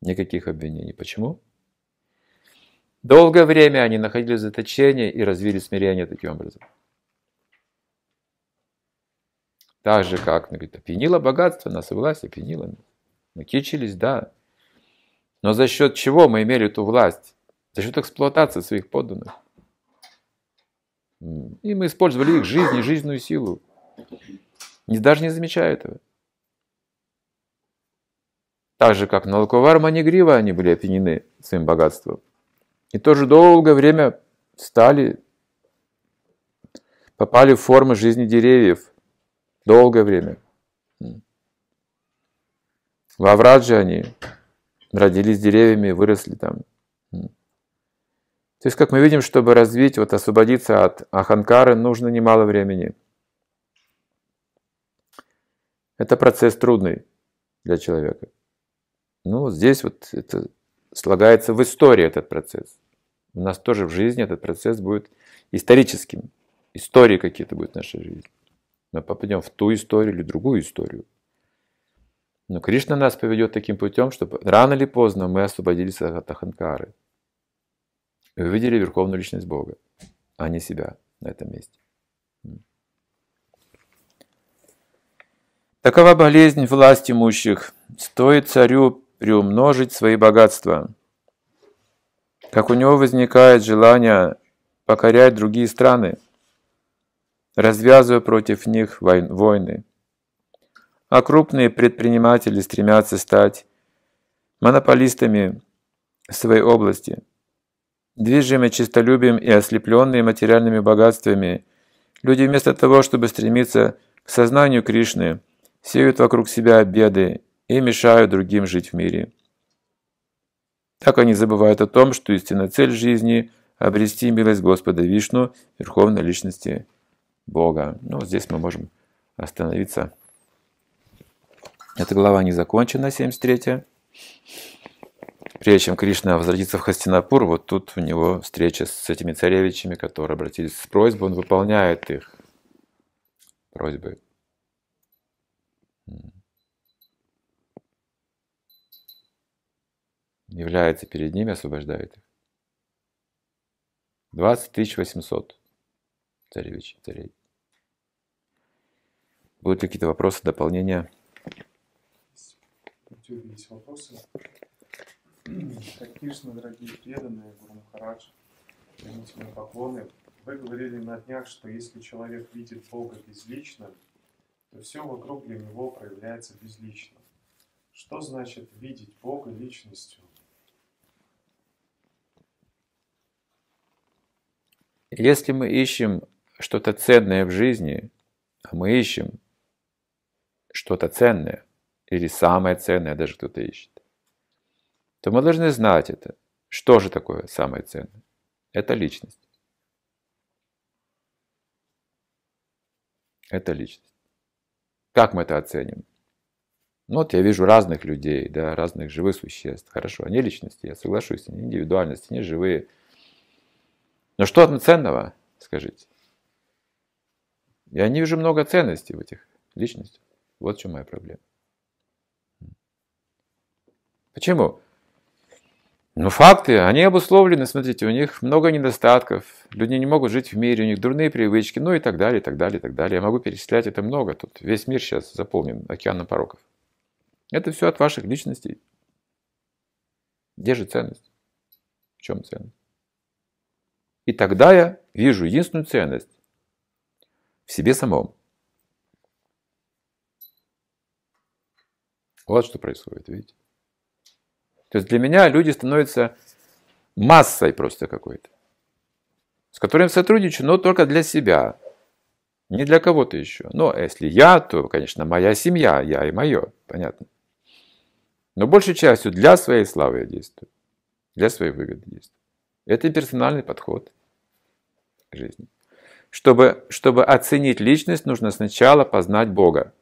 Никаких обвинений. Почему? Долгое время они находили заточение и развили смирение таким образом. Так же, как, говорит, опьянило богатство, нас и власть опьянила. Мы кичились, да. Но за счет чего мы имели эту власть? За счет эксплуатации своих подданных. И мы использовали их жизнь и жизненную силу. Не, даже не замечая этого. Так же, как на Лаковар Манигрива они были опьянены своим богатством. И тоже долгое время стали, попали в формы жизни деревьев. Долгое время. Во Враджи они родились деревьями, выросли там. То есть, как мы видим, чтобы развить, вот освободиться от аханкары, нужно немало времени. Это процесс трудный для человека. Ну, здесь вот это слагается в истории этот процесс. У нас тоже в жизни этот процесс будет историческим. Истории какие-то будут в нашей жизни. Мы попадем в ту историю или другую историю. Но Кришна нас поведет таким путем, чтобы рано или поздно мы освободились от Аханкары. И увидели Верховную Личность Бога, а не себя на этом месте. Такова болезнь власть имущих. Стоит царю приумножить свои богатства. Как у него возникает желание покорять другие страны, развязывая против них войны. А крупные предприниматели стремятся стать монополистами своей области. Движимые честолюбием и ослепленные материальными богатствами, люди вместо того, чтобы стремиться к сознанию Кришны, сеют вокруг себя беды и мешают другим жить в мире. Так они забывают о том, что истинная цель жизни – обрести милость Господа Вишну, Верховной Личности Бога. Ну, здесь мы можем остановиться. Эта глава не закончена, 73 Прежде чем Кришна возвратится в Хастинапур, вот тут у него встреча с этими царевичами, которые обратились с просьбой, он выполняет их просьбы. является перед ними, освобождает их. 20 800 царевичей, царей. Будут ли какие-то вопросы, дополнения? есть вопросы? Так, Кришна, дорогие преданные, Гуру Махарадж, примите мои поклоны. Вы говорили на днях, что если человек видит Бога безлично, то все вокруг для него проявляется безлично. Что значит видеть Бога личностью? Если мы ищем что-то ценное в жизни, а мы ищем что-то ценное, или самое ценное даже кто-то ищет, то мы должны знать это. Что же такое самое ценное? Это личность. Это личность. Как мы это оценим? Ну вот я вижу разных людей, да, разных живых существ. Хорошо, они личности, я соглашусь, они индивидуальности, они живые. Но что там ценного, скажите? Я не вижу много ценностей в этих личностях. Вот в чем моя проблема. Почему? Ну, факты, они обусловлены, смотрите, у них много недостатков, люди не могут жить в мире, у них дурные привычки, ну и так далее, и так далее, и так далее. Я могу перечислять это много, тут весь мир сейчас заполнен океаном пороков. Это все от ваших личностей. Где же ценность? В чем ценность? И тогда я вижу единственную ценность в себе самом. Вот что происходит, видите? То есть для меня люди становятся массой просто какой-то, с которым сотрудничаю, но только для себя, не для кого-то еще. Но если я, то, конечно, моя семья, я и мое, понятно. Но большей частью для своей славы я действую, для своей выгоды действую. Это персональный подход к жизни. Чтобы, чтобы оценить личность, нужно сначала познать Бога.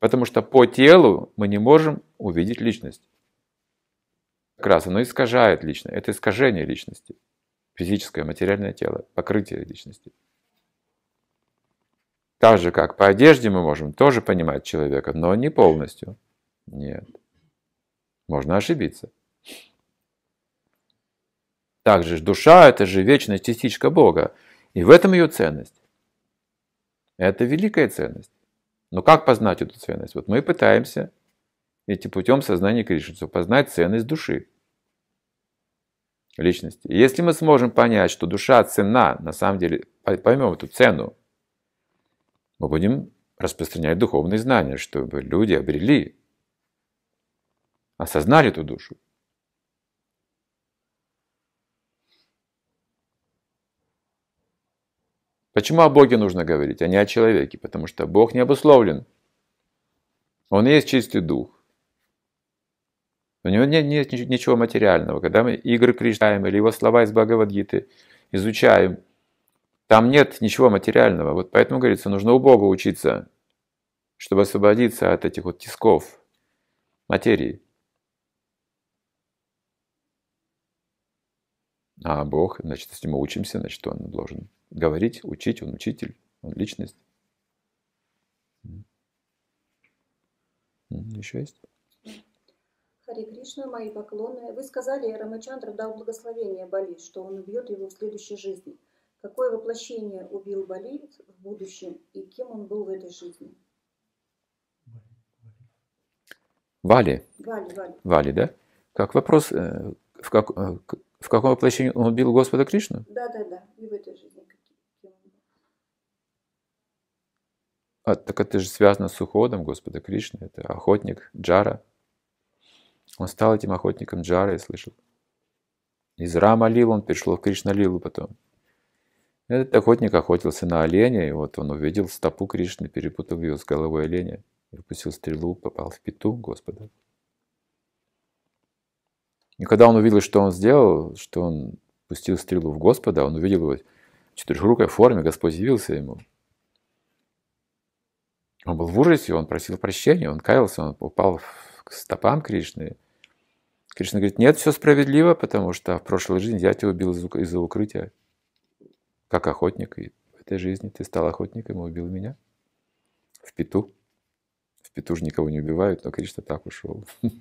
Потому что по телу мы не можем увидеть личность. Как раз оно искажает личность. Это искажение личности. Физическое, материальное тело, покрытие личности. Так же, как по одежде мы можем тоже понимать человека, но не полностью. Нет. Можно ошибиться. Также душа – это же вечная частичка Бога. И в этом ее ценность. Это великая ценность. Но как познать эту ценность? Вот мы пытаемся идти путем сознания Кришны, познать ценность души, личности. И если мы сможем понять, что душа цена, на самом деле поймем эту цену, мы будем распространять духовные знания, чтобы люди обрели, осознали эту душу. Почему о Боге нужно говорить, а не о человеке? Потому что Бог не обусловлен. Он есть чистый дух. У него нет, нет ничего материального. Когда мы игры кричаем или его слова из Бхагавадгиты изучаем, там нет ничего материального. Вот поэтому, говорится, нужно у Бога учиться, чтобы освободиться от этих вот тисков материи. А Бог, значит, если мы учимся, значит, Он должен говорить, учить, Он учитель, Он личность. Еще есть? Хари Кришна, мои поклоны. Вы сказали, Рамачандра дал благословение Бали, что он убьет его в следующей жизни. Какое воплощение убил Бали в будущем и кем он был в этой жизни? Вали. Вали, Вали. Вали, да? Как вопрос, э, в, как, э, в каком воплощении он убил Господа Кришну? Да, да, да, и в этой жизни. А, так это же связано с уходом Господа Кришны. Это охотник Джара. Он стал этим охотником Джара, я слышал. Из Рама Лил он перешел в Кришна Лилу потом. Этот охотник охотился на оленя, и вот он увидел стопу Кришны, перепутал ее с головой оленя, и выпустил стрелу, попал в пету Господа. И когда он увидел, что он сделал, что он пустил стрелу в Господа, он увидел его в четырехрукой форме, Господь явился ему. Он был в ужасе, он просил прощения, он каялся, он упал к стопам Кришны. Кришна говорит, нет, все справедливо, потому что в прошлой жизни я тебя убил из-за укрытия, как охотник, и в этой жизни ты стал охотником и убил меня в пету. В пету же никого не убивают, но Кришна так ушел. *laughs*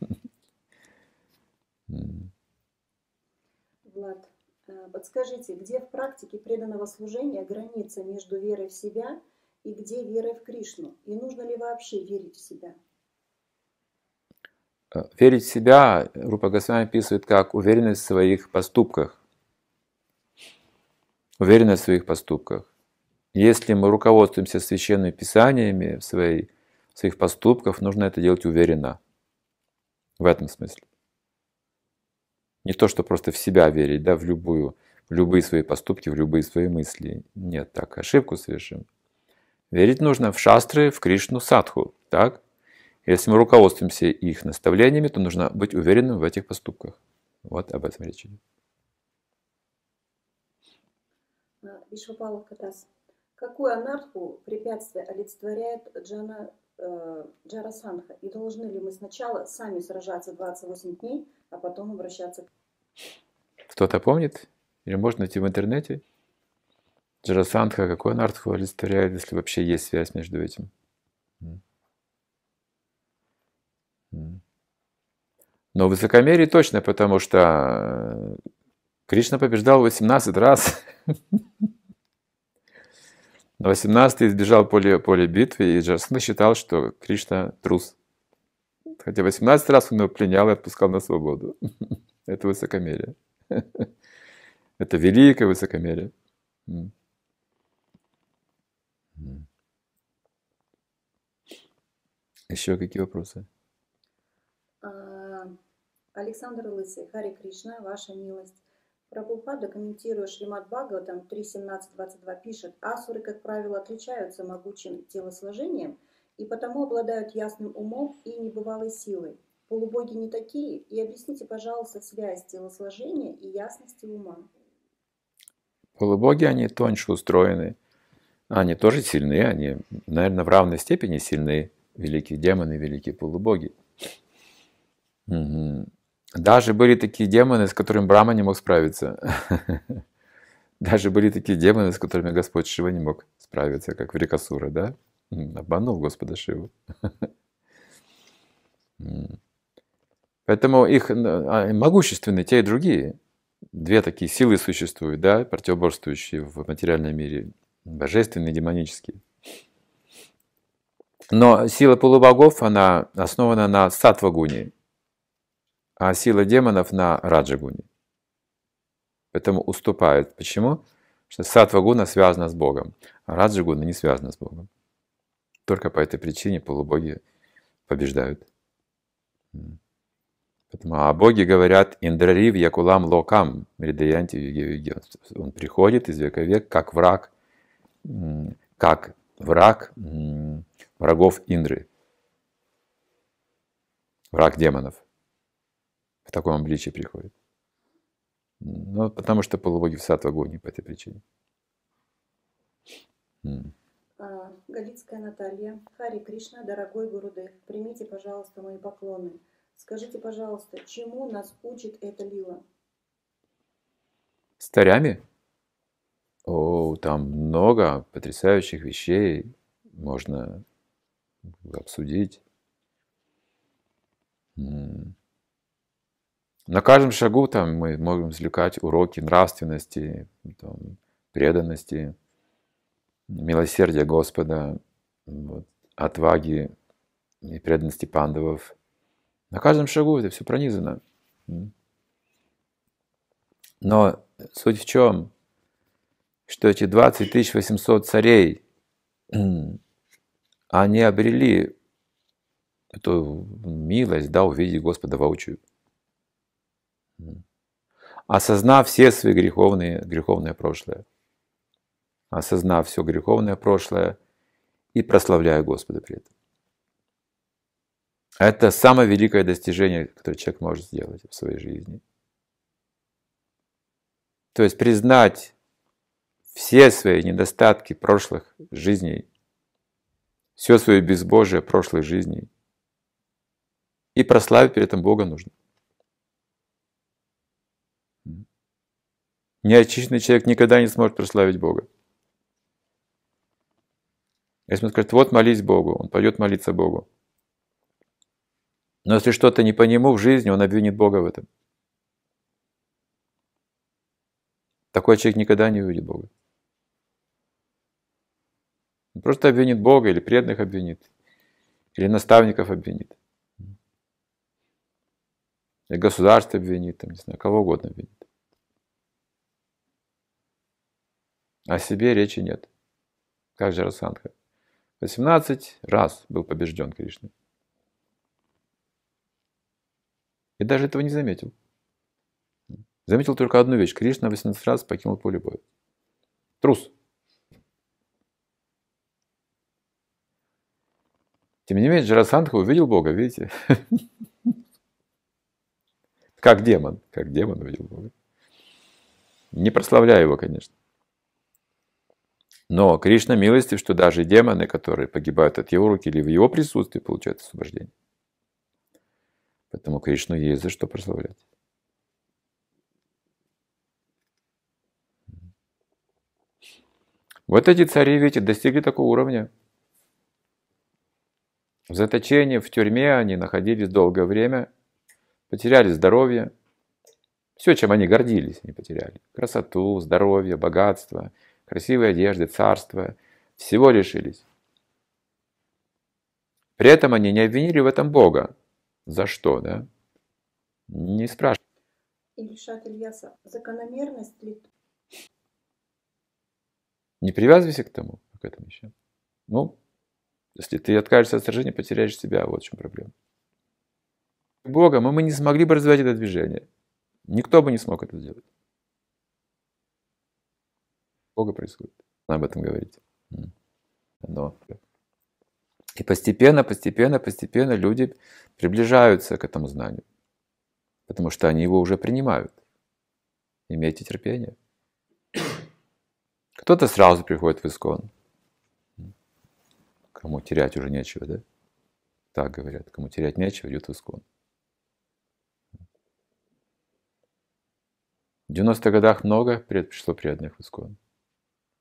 Влад, э, подскажите, где в практике преданного служения граница между верой в себя и где вера в Кришну? И нужно ли вообще верить в себя? Э, Верить в себя Рупа Госвами описывает как уверенность в своих поступках. Уверенность в своих поступках. Если мы руководствуемся священными писаниями в, своей, в своих поступках, нужно это делать уверенно. В этом смысле. Не то, что просто в себя верить, да, в любую, в любые свои поступки, в любые свои мысли. Нет, так, ошибку совершим. Верить нужно в шастры, в Кришну, садху, так? Если мы руководствуемся их наставлениями, то нужно быть уверенным в этих поступках. Вот об этом речь идет. Вишвапала Катас. Какую анарху препятствие олицетворяет Джана, э, Джарасанха? И должны ли мы сначала сами сражаться 28 дней, а потом обращаться к Кто-то помнит? Или можно найти в интернете? Джарасандха, какой анартху олицетворяет, если вообще есть связь между этим? Но высокомерие точно, потому что э, Кришна побеждал 18 раз. *laughs* На 18 избежал поле, поле битвы, и Джарасандха считал, что Кришна трус. Хотя 18 раз он его пленял и отпускал на свободу. *laughs* Это высокомерие. *laughs* Это великое высокомерие. М. Еще какие вопросы? А, Александр Лысый, Хари Кришна, ваша милость. Прабхупада, комментируя Шримад Бхагаватам 3.17.22, пишет, асуры, как правило, отличаются могучим телосложением и потому обладают ясным умом и небывалой силой. Полубоги не такие, и объясните, пожалуйста, связь телосложения и ясности ума. Полубоги, они тоньше устроены. Они тоже сильные, они, наверное, в равной степени сильны. Великие демоны, великие полубоги. Мгм. Даже были такие демоны, с которыми Брахма не мог справиться. *laughs* Даже были такие демоны, с которыми Господь Шива не мог справиться, как Врикасура, да? Обманул Господа Шиву. *laughs* Поэтому их а, могущественны те и другие. Две такие силы существуют, да, противоборствующие в материальном мире. Божественные демонические. Но сила полубогов, она основана на сатвагуне, а сила демонов на раджагуне. Поэтому уступает. Почему? Потому что сатвагуна связана с Богом, а раджагуна не связана с Богом. Только по этой причине полубоги побеждают. Поэтому, а боги говорят «Индрарив якулам локам мридаянти юге юге». Он приходит из века в век как враг, как враг врагов Индры, враг демонов. В таком обличии приходит. Ну, потому что полубоги в сатвагоне по этой причине. А, Галицкая Наталья, Хари Кришна, дорогой Гурудев, примите, пожалуйста, мои поклоны. Скажите, пожалуйста, чему нас учит эта лила? Старями? О, там много потрясающих вещей можно обсудить. На каждом шагу там мы можем извлекать уроки нравственности, там, преданности, милосердия Господа, вот, отваги и преданности пандавов. На каждом шагу это все пронизано. Но суть в чем? Что эти 20 800 царей, *clears throat* они обрели эту милость, да, увидеть Господа воочию. Осознав все свои греховные, греховное прошлое. Осознав все греховное прошлое и прославляя Господа при этом. Это самое великое достижение, которое человек может сделать в своей жизни. То есть признать все свои недостатки прошлых жизней, все свое безбожие прошлых жизней и прославить при этом Бога нужно. Неочищенный человек никогда не сможет прославить Бога. Если он скажет, вот молись Богу, он пойдет молиться Богу. Но если что-то не по нему в жизни, он обвинит Бога в этом. Такой человек никогда не увидит Бога. Он просто обвинит Бога или преданных обвинит, или наставников обвинит. И государство обвинит, там, не знаю, кого угодно обвинит. О себе речи нет. Как же Расанха? 18 раз был побежден Кришной. И даже этого не заметил. Заметил только одну вещь. Кришна 18 раз покинул поле боя. Трус. Тем не менее, Джарасандха увидел Бога, видите? *laughs* Как демон. Как демон увидел Бога. Не прославляя его, конечно. Но Кришна милостив, что даже демоны, которые погибают от его руки или в его присутствии, получают освобождение. Поэтому Кришну есть за что прославлять. Вот эти цари, видите, достигли такого уровня. В заточении, в тюрьме они находились долгое время, потеряли здоровье. Все, чем они гордились, они потеряли. Красоту, здоровье, богатство, красивые одежды, царство. Всего лишились. При этом они не обвинили в этом Бога. За что, да? Не спрашивают. Ильшат Ильяса, закономерность ли Не привязывайся к тому, к этому еще. Ну, если ты откажешься от сражения, потеряешь себя. Вот в чем проблема. Бога мы, мы не смогли бы развивать это движение. Никто бы не смог это сделать. Бога происходит. Об этом говорить. Но. И постепенно, постепенно, постепенно люди приближаются к этому знанию. Потому что они его уже принимают. Имейте терпение. Кто-то сразу приходит в Искон. Кому терять уже нечего, да? Так говорят. Кому терять нечего, идет в Искон. В 90-х годах много пришло преданных в Искон.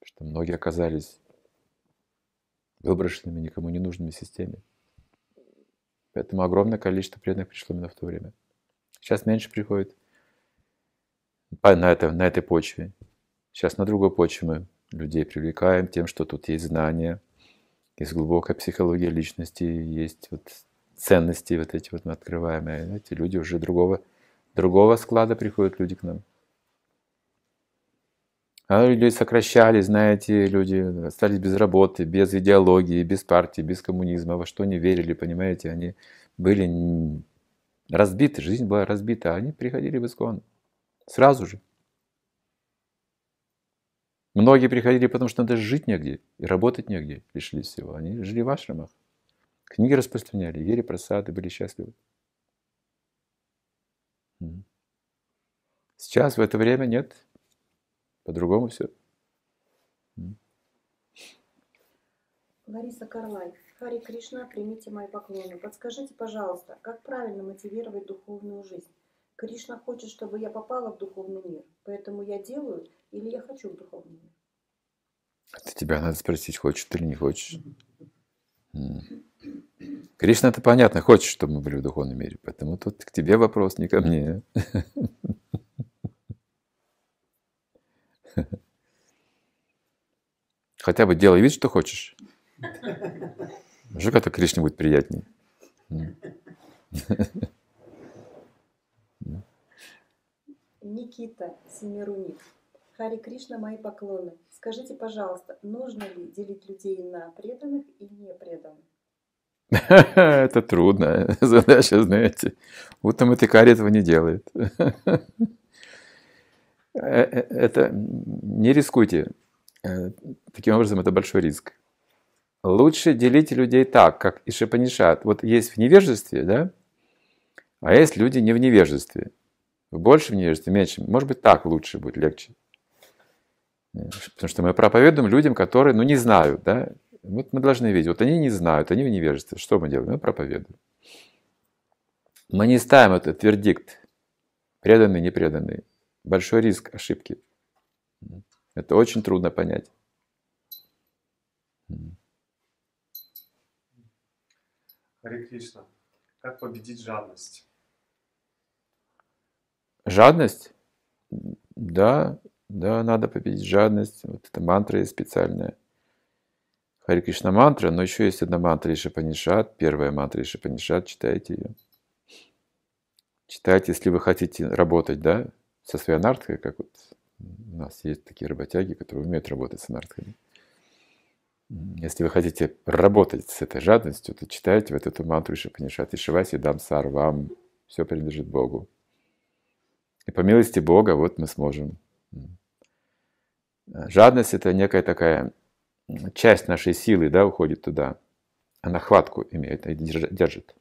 Что многие оказались выброшенными, никому не нужными системе. Поэтому огромное количество преданных пришло именно в то время. Сейчас меньше приходит на, это, на этой почве. Сейчас на другой почве мы людей привлекаем тем, что тут есть знания, есть глубокая психология личности, есть вот ценности вот эти вот мы открываем. И эти люди уже другого, другого склада приходят люди к нам. А люди сокращали, знаете, люди остались без работы, без идеологии, без партии, без коммунизма, во что не верили, понимаете, они были разбиты, жизнь была разбита, а они приходили в Искон сразу же. Многие приходили, потому что надо жить негде и работать негде, лишили всего. Они жили в ашрамах, книги распространяли, ели просады, были счастливы. Сейчас в это время нет. По-другому все. Лариса Карлай. Хари Кришна, примите мои поклоны. Подскажите, пожалуйста, как правильно мотивировать духовную жизнь? Кришна хочет, чтобы я попала в духовный мир, поэтому я делаю или я хочу в духовный мир? Это тебя надо спросить, хочешь ты или не хочешь. Кришна, это понятно, хочет, чтобы мы были в духовном мире. Поэтому тут к тебе вопрос, не ко мне. Хотя бы делай вид, что хочешь. Уже как-то Кришне будет приятнее. Никита Семируник. Хари Кришна, мои поклоны. Скажите, пожалуйста, нужно ли делить людей на преданных и непреданных? *laughs* Это трудная *laughs* задача, знаете. Уттаматикари этого не делает. *laughs* Э, э, это не рискуйте. Э, таким образом, это большой риск. Лучше делить людей так, как и Шапанишат. Вот есть в невежестве, да? А есть люди не в невежестве. Больше в невежестве, меньше. Может быть, так лучше будет, легче. Потому что мы проповедуем людям, которые, ну, не знают, да? Вот мы должны видеть, вот они не знают, они в невежестве. Что мы делаем? Мы проповедуем. Мы не ставим этот вердикт, преданный, не преданный. Большой риск ошибки. Это очень трудно понять. Харе Кришна, как победить жадность? Жадность? Да, да, надо победить жадность. Вот эта мантра есть специальная. Хари Кришна мантра, но еще есть одна мантра Ишапанишат, первая мантра Ишапанишат, читайте ее. Читайте, если вы хотите работать, да, со своей анарткой, как вот у нас есть такие работяги, которые умеют работать с анартками. Если вы хотите работать с этой жадностью, то читайте вот эту мантру Шапанишати Шиваси Дамсар, вам все принадлежит Богу. И по милости Бога вот мы сможем. Жадность – это некая такая часть нашей силы, да, уходит туда. Она хватку имеет держит.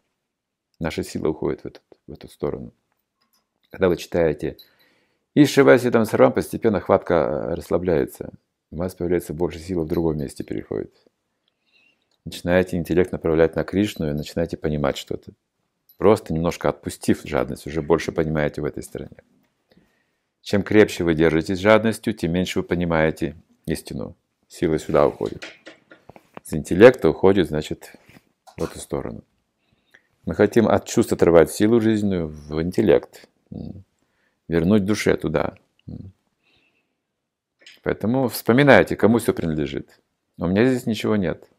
Наша сила уходит в, этот, в эту сторону. Когда вы читаете и Шиваси там сарвам, постепенно хватка расслабляется. У вас появляется больше силы в другом месте переходит. Начинаете интеллект направлять на Кришну и начинаете понимать что-то. Просто немножко отпустив жадность, уже больше понимаете в этой стороне. Чем крепче вы держитесь жадностью, тем меньше вы понимаете истину. Сила сюда уходит. С интеллекта уходит, значит, в эту сторону. Мы хотим от чувств отрывать силу жизненную в интеллект. Вернуть душе туда. Поэтому вспоминайте, кому все принадлежит. У меня здесь ничего нет.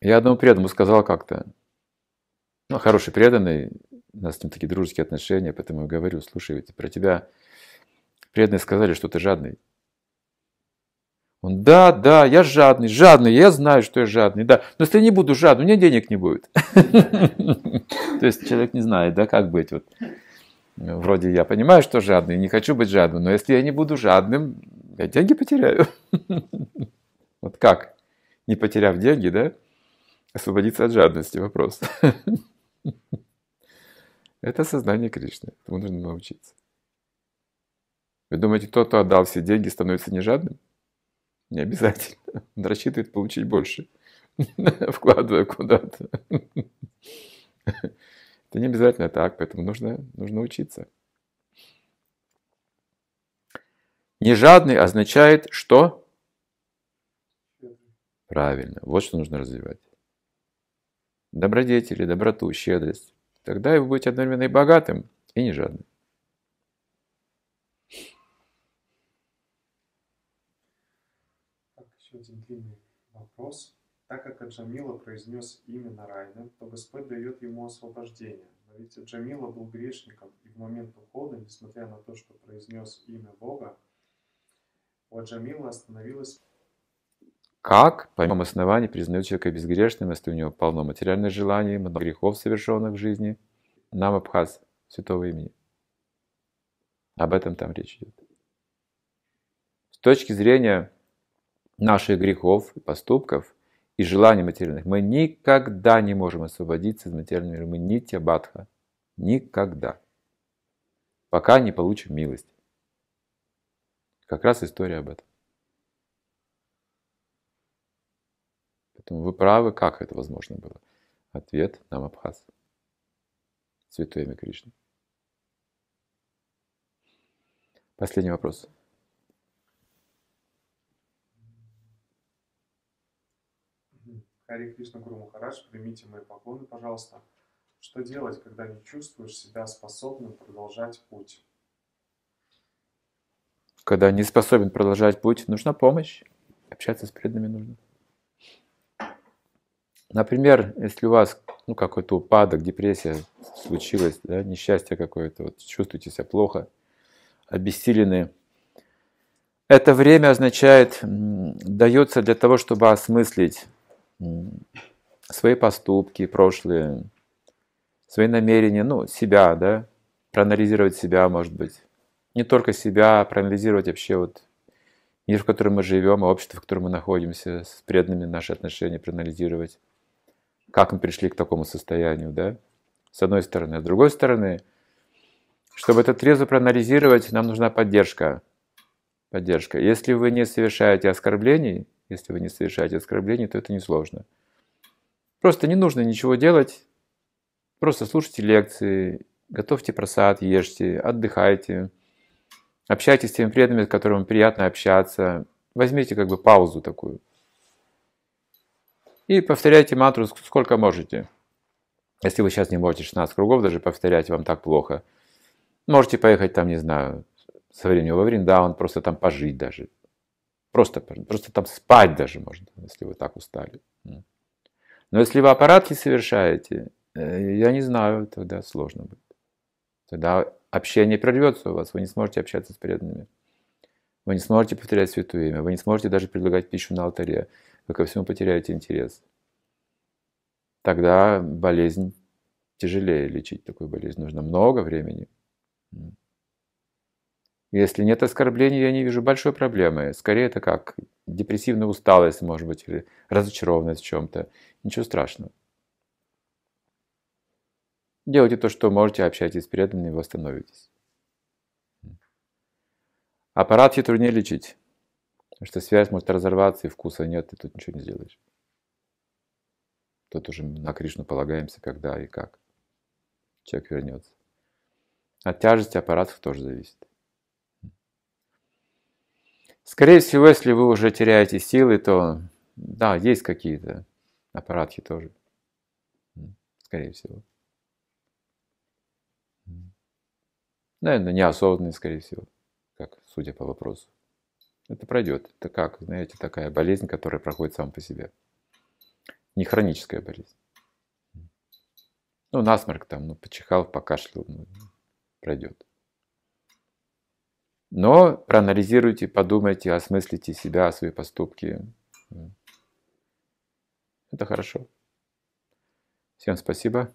Я одному преданному сказал как-то, ну, хороший преданный, у нас с ним такие дружеские отношения, поэтому я говорю, слушай, ведь про тебя преданные сказали, что ты жадный. Он, да, да, я жадный, жадный, я знаю, что я жадный, да. Но если я не буду жадным, у меня денег не будет. *laughs* То есть человек не знает, да, как быть. Вот. Вроде я понимаю, что жадный, не хочу быть жадным, но если я не буду жадным, я деньги потеряю. *laughs* Вот как, не потеряв деньги, да, освободиться от жадности, вопрос. *laughs* *laughs* Это сознание Кришны, этому нужно научиться. Вы думаете, тот, кто отдал все деньги, становится не жадным? Не обязательно. *laughs* Он рассчитывает получить больше, *laughs* вкладывая куда-то. Это не обязательно так, поэтому нужно, нужно учиться. Нежадный означает что? Правильно. Вот что нужно развивать. Добродетели, доброту, щедрость. Тогда вы будете одновременно и богатым, и не жадным. еще один длинный вопрос. Так как Аджамила произнес имя Нарайна, то Господь дает ему освобождение. Но ведь Аджамила был грешником, и в момент ухода, несмотря на то, что произнес имя Бога, у Аджамила остановилась как, по моему основанию, признают человека безгрешным, если у него полно материальных желаний, много грехов, совершенных в жизни? Нам Абхаз святого имени. Об этом там речь идет. С точки зрения наших грехов, поступков и желаний материальных, мы никогда не можем освободиться из материального мира. Мы нитя бадха. Никогда. Пока не получим милость. Как раз история об этом. Поэтому вы правы, как это возможно было. Ответ нам Абхаз. Святое имя Кришны. Последний вопрос. Хари Кришна Гуру Махарадж, примите мои поклоны, пожалуйста. Что делать, когда не чувствуешь себя способным продолжать путь? Когда не способен продолжать путь, нужна помощь. Общаться с преданными нужно. Например, если у вас ну, какой-то упадок, депрессия случилась, да, несчастье какое-то, вот, чувствуете себя плохо, обессилены, это время означает, дается для того, чтобы осмыслить свои поступки прошлые, свои намерения, ну, себя, да, проанализировать себя, может быть. Не только себя, а проанализировать вообще вот мир, в котором мы живем, общество, в котором мы находимся, с преданными наши отношения проанализировать. Как мы пришли к такому состоянию, да? С одной стороны. С другой стороны, чтобы это трезво проанализировать, нам нужна поддержка. Поддержка. Если вы не совершаете оскорблений, если вы не совершаете оскорблений, то это несложно. Просто не нужно ничего делать. Просто слушайте лекции, готовьте просад, ешьте, отдыхайте. Общайтесь с теми преданными, с которыми приятно общаться. Возьмите как бы паузу такую. И повторяйте мантру сколько можете. Если вы сейчас не можете 16 кругов даже повторять, вам так плохо. Можете поехать там, не знаю, со временем во он просто там пожить даже. Просто, просто там спать даже можно, если вы так устали. Но если вы аппаратки совершаете, э, я не знаю, тогда сложно будет. Тогда общение прервется у вас, вы не сможете общаться с преданными. Вы не сможете повторять святое имя, вы не сможете даже предлагать пищу на алтаре. Вы ко всему потеряете интерес. Тогда болезнь тяжелее лечить такую болезнь. Нужно много времени. Если нет оскорблений, я не вижу большой проблемы. Скорее это как депрессивная усталость, может быть, или разочарованность в чем-то. Ничего страшного. Делайте то, что можете, общайтесь с преданными, восстановитесь. Аппаратки труднее лечить, потому что связь может разорваться, и вкуса нет, и тут ничего не сделаешь. Тут уже на Кришну полагаемся, когда и как человек вернется. От тяжести аппаратов тоже зависит. Скорее всего, если вы уже теряете силы, то да, есть какие-то аппаратки тоже. Скорее всего. Наверное, неосознанные, скорее всего, как судя по вопросу. Это пройдет. Это как, знаете, такая болезнь, которая проходит сам по себе. Не хроническая болезнь. Ну, насморк там, ну, почихал, покашлял, ну, пройдет. Но проанализируйте, подумайте, осмыслите себя, свои поступки. Это хорошо. Всем спасибо.